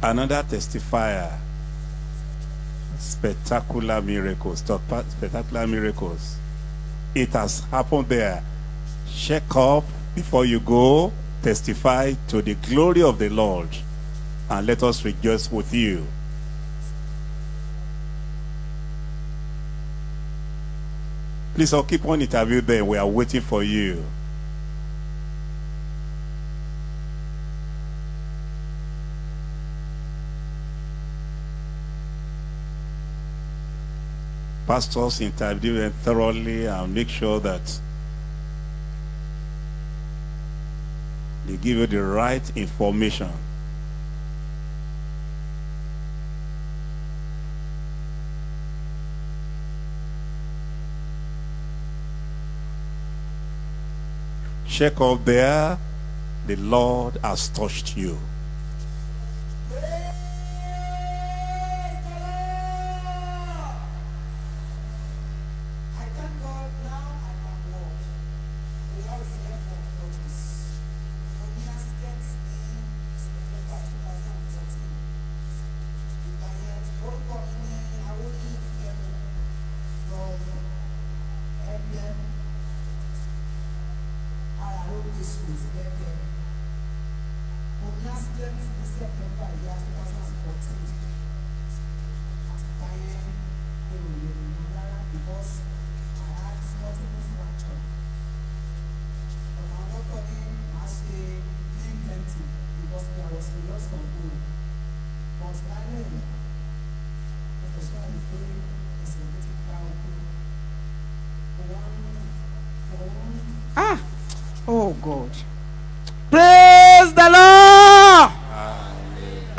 B: Another testifier. Spectacular miracles. Spectacular miracles. It has happened there. Check up before you go. Testify to the glory of the Lord. And let us rejoice with you. Please, I'll keep on interview there. We are waiting for you. Pastors interview them thoroughly and make sure that they give you the right information. Check up there. The Lord has touched you.
C: Praise the Lord. I thank God now I can walk without the help of crutches. Mo ní accident ní September 2014. Ìgbà yẹn orúkọ mi ní Awoni Fẹ́mi from MBM ara road district Gẹ́gẹ́. Mo ní accident ní September year 2014. Àtìgbà yẹn mi ò lè rìn mọ́ rárá because I had multiple fracture. Ọ̀nà àkọ́kọ́ ní màá ṣe limb lengthening because there was a loss of bone. But lálẹ́ yìí, mo fẹ́ ṣe àlè pé ẹsẹ̀ mi ti gba ọkọ. Mo wá ń rìn, mo ń rìn.
D: Ah! Oh God. Praise the Lord!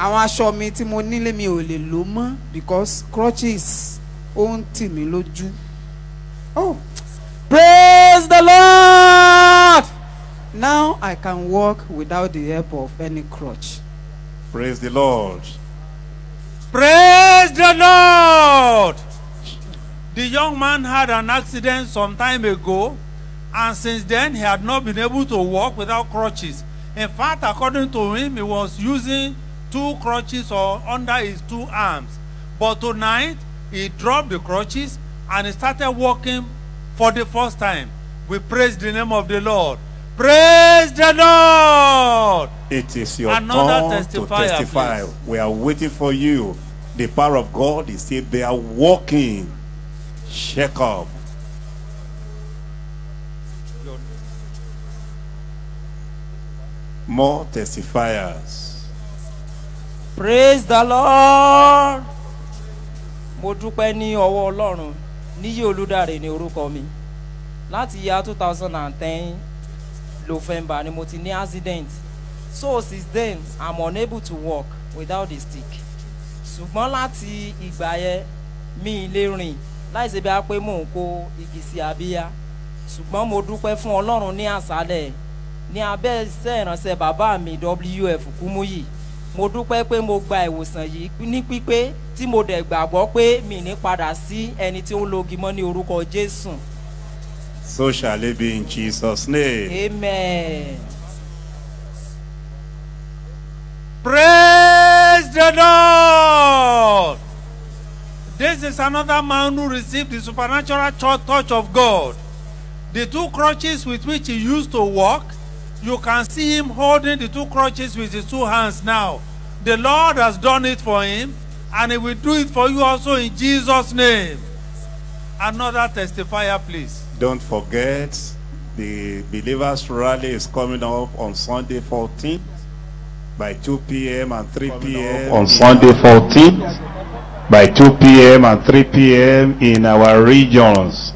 D: Àwọn aṣọ mi tí mo nílé mi ò lè lò mọ́ because crutches ó ń tì mí lójú. Oh! Praise the Lord! Now I can walk without the help of any crutch.
B: Praise the Lord.
E: Praise the Lord. The young man had an accident some time ago, and since then he had not been able to walk without crutches. In fact, according to him, he was using two crutches or under his two arms. But tonight, he dropped the crutches and he started walking for the first time. We praise the name of the Lord. Praise the Lord.
B: It is your
E: Another
B: turn to testify.
E: please.
B: We are waiting for you. The power of God is still there walking. Check up. More testifiers.
F: Praise the lord. Mo dúpẹ́ ní ọwọ́ ọlọ́run. Níyì olùdarí ní orúkọ mi. Láti ya two thousand and ten november ni mo ti ní accident. So since then i'm unable to walk without the stick. Ṣùgbọ́n láti ìgbà yẹn mi lè rìn. Láìsí bí a pé mò ń kó igi sí abíyá. Ṣùgbọ́n mo dúpẹ́ fún ọlọ́run ní àṣálẹ̀. Ní abẹ́ iṣẹ́ ìránṣẹ́ bàbá mi wf kúmúyì mo dúpẹ́ pé mo gba ìwòsàn yìí ní pípé tí mo dẹ̀ gbàgbọ́ pé mi ní padà sí ẹni tí ó ń logi mọ́ ní orúkọ jésù
B: So shall it be in Jesus' name.
F: amen.
E: Praise the Lord. This is another man who received the supernatural tou- touch of God. The two crutches with which he used to walk, you can see him holding the two crutches with his two hands now. The Lord has done it for him, and he will do it for you also in Jesus' name. Another testifier, please.
B: Don't forget, the believers rally is coming up on Sunday 14th by 2 p.m. and 3 p.m.
G: on Sunday 14th by 2 p.m. and 3 p.m. in our regions.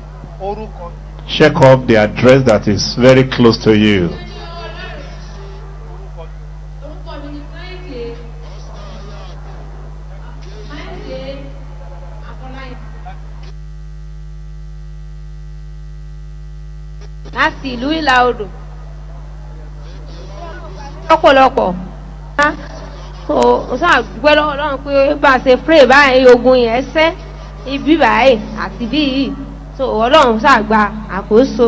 G: Check up the address that is very close to you.
H: Láti ìlú ìlà odò lọ́pọ̀lọpọ̀. Ó sáà dúpẹ́ lọ́wọ́ ọlọ́run pé bá a ṣe pray báyìí ogun yẹn ṣẹ́. Ibi báyìí àti bí yìí. Tó ọlọ́run sáà gba àkóso.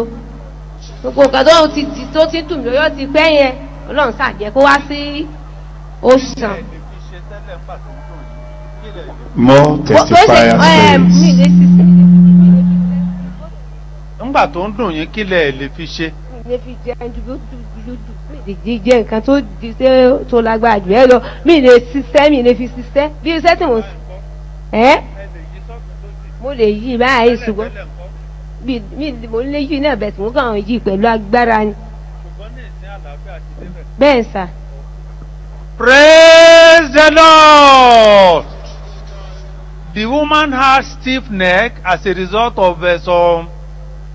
H: Gbogbo nǹkan tó ti ti tó ti dùn lóyún ti pẹ́ yẹn. Ọlọ́run sáà jẹ́ kó wá sí oṣàn.
G: More testifiers, please.
E: Ńgbà tó ń dùn yín kílẹ̀ lè fi ṣe.
H: mi lè fi jẹ lè jíjẹ nǹkan tó di ṣe tó lágbára jù ẹ lọ mi lè ṣiṣẹ́ mi lè fi ṣiṣẹ́ bí iṣẹ́ tí mo ń ẹ́ mo lè yí báyìí ṣùgbọ́n mi mo lè yí náà bẹ̀ tí mo kàn yí pẹ̀lú agbára ni bẹ́ẹ̀ sà.
E: Praise the Lord. The woman had stiff neck as a result of uh, some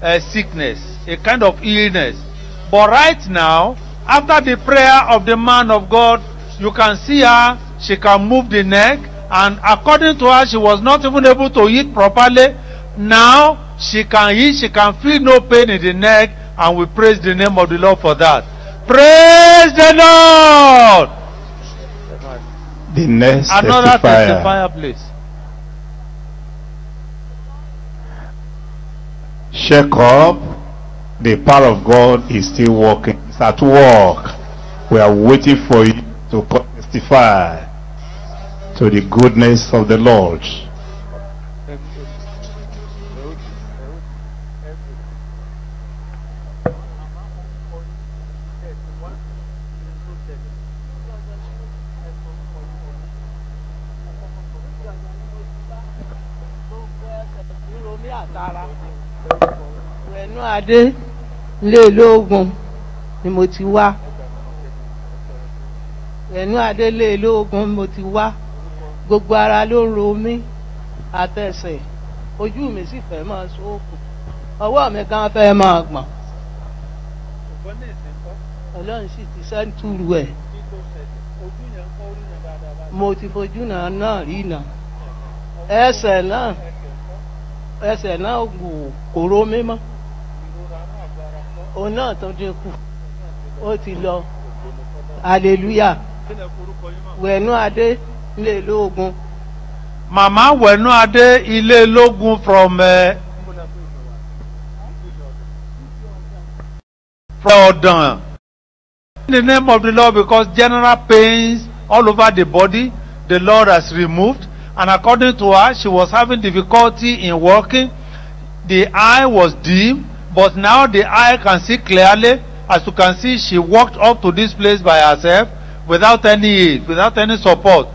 E: uh, sickness, a kind of illness. But right now, after the prayer of the man of God, you can see her, she can move the neck, and according to her, she was not even able to eat properly. Now, she can eat, she can feel no pain in the neck, and we praise the name of the Lord for that. Praise the Lord!
G: The next
E: Another
G: testifier.
E: testifier, please.
G: Check up. The power of God is still working. It's at work. We are waiting for you to testify to the goodness of the Lord.
I: Ẹnu adé lé lóògùn ni mo ti wá. Ẹnu adé lé lóògùn ni mo ti wá. Gbogbo ara ló ń ro mí àtẹsẹ̀ ojú mi sì fẹ́ máa sóòkùn ọwọ́ mi gan fẹ́ máa gbọ̀n. Ọlọ́run sì ti sẹ́ńtúrù ẹ̀. Mo ti fojú náà náà rí náà. Ẹsẹ̀ náà ẹsẹ̀ náà wò kóró mímọ́. Òun náà tó dínkù. Ó ti lọ. Hallelujah. Wẹ̀nú adé lè lóògùn
E: Mama Wenu Ade Ile Logun from uh, from Odan. In the name of the Lord, because general pains all over the body, the Lord has removed. And according to her, she was having difficulty in walking. The eye was dim, but now the eye can see clearly. As you can see, she walked up to this place by herself without any aid, without any support.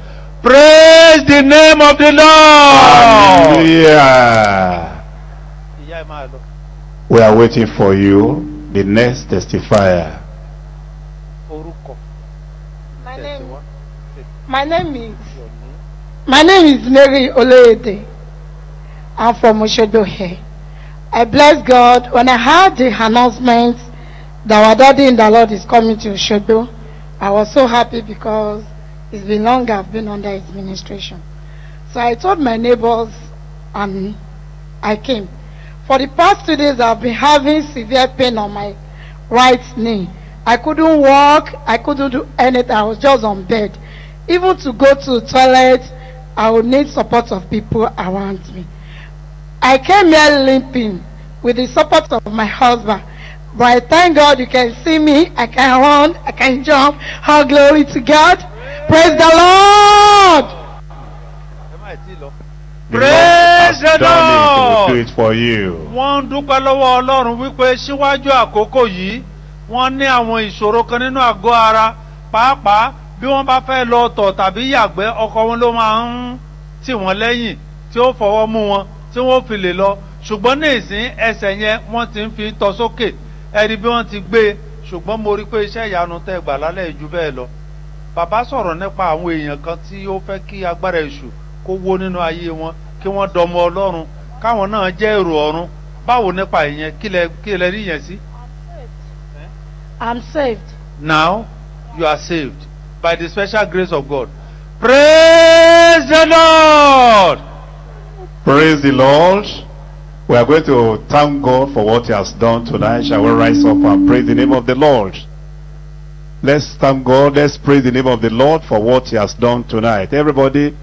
E: Praise the name of the Lord.
G: Hallelujah. We are waiting for you. The next testifier.
J: My name, my name is my name is Mary Oleyede. I'm from Osogbo. I bless God when I heard the announcement that our daddy in the Lord is coming to Osogbo. I was so happy because it's been long I've been under his ministration. So I told my neighbors and I came. For the past two days I've been having severe pain on my right knee. I couldn't walk, I couldn't do anything, I was just on bed. even to go to toilet, I will need support of people around me. I came here limping with the support of my husband. But I thank God you can see me. I can run. I can jump. All glory to God. Praise the Lord.
B: The
E: Praise
B: Lord
E: the
B: it, he will
E: Lord.
B: do it for you.
E: wọ́n ń dúpẹ́ lọ́wọ́ ọlọ́run wípé síwájú àkókò yìí wọ́n ní àwọn ìṣòro kan nínú àgọ́ ara pàápàá bí wọ́n bá fẹ́ lọ tọ̀ tàbí yàgbẹ́ ọkọ wọn ló máa ń tì wọ́n lẹ́yìn tí ó fọwọ́ mú wọn tí wọ́n fi lè lọ. Ṣùgbọ́n ní ìsín ẹsẹ̀ yẹn wọ́n ti ń fi tọ́ sókè. Ẹ̀rí bí wọ́n ti gbé e. Ṣùgbọ́n mo rí pé iṣẹ́ ìyanu tẹ́ gbà lálẹ́ jù bẹ́ẹ̀ lọ. Bàbá sọ̀rọ̀ nípa àwọn èèyàn kan tí ó fẹ́ kí agbára èṣù kó wó nínú ayé wọn kí wọ́n dọmọ ọlọ́run káwọn náà jẹ́ èrò ọ̀run. Báwo nípa ìyẹn? Kí lẹ rí yẹn sí.
J: I'm saved.
E: now you are saved by the special grace of God praise the lord.
B: Praise the Lord. We are going to thank God for what He has done tonight. Shall we rise up and praise the name of the Lord? Let's thank God. Let's praise the name of the Lord for what He has done tonight. Everybody,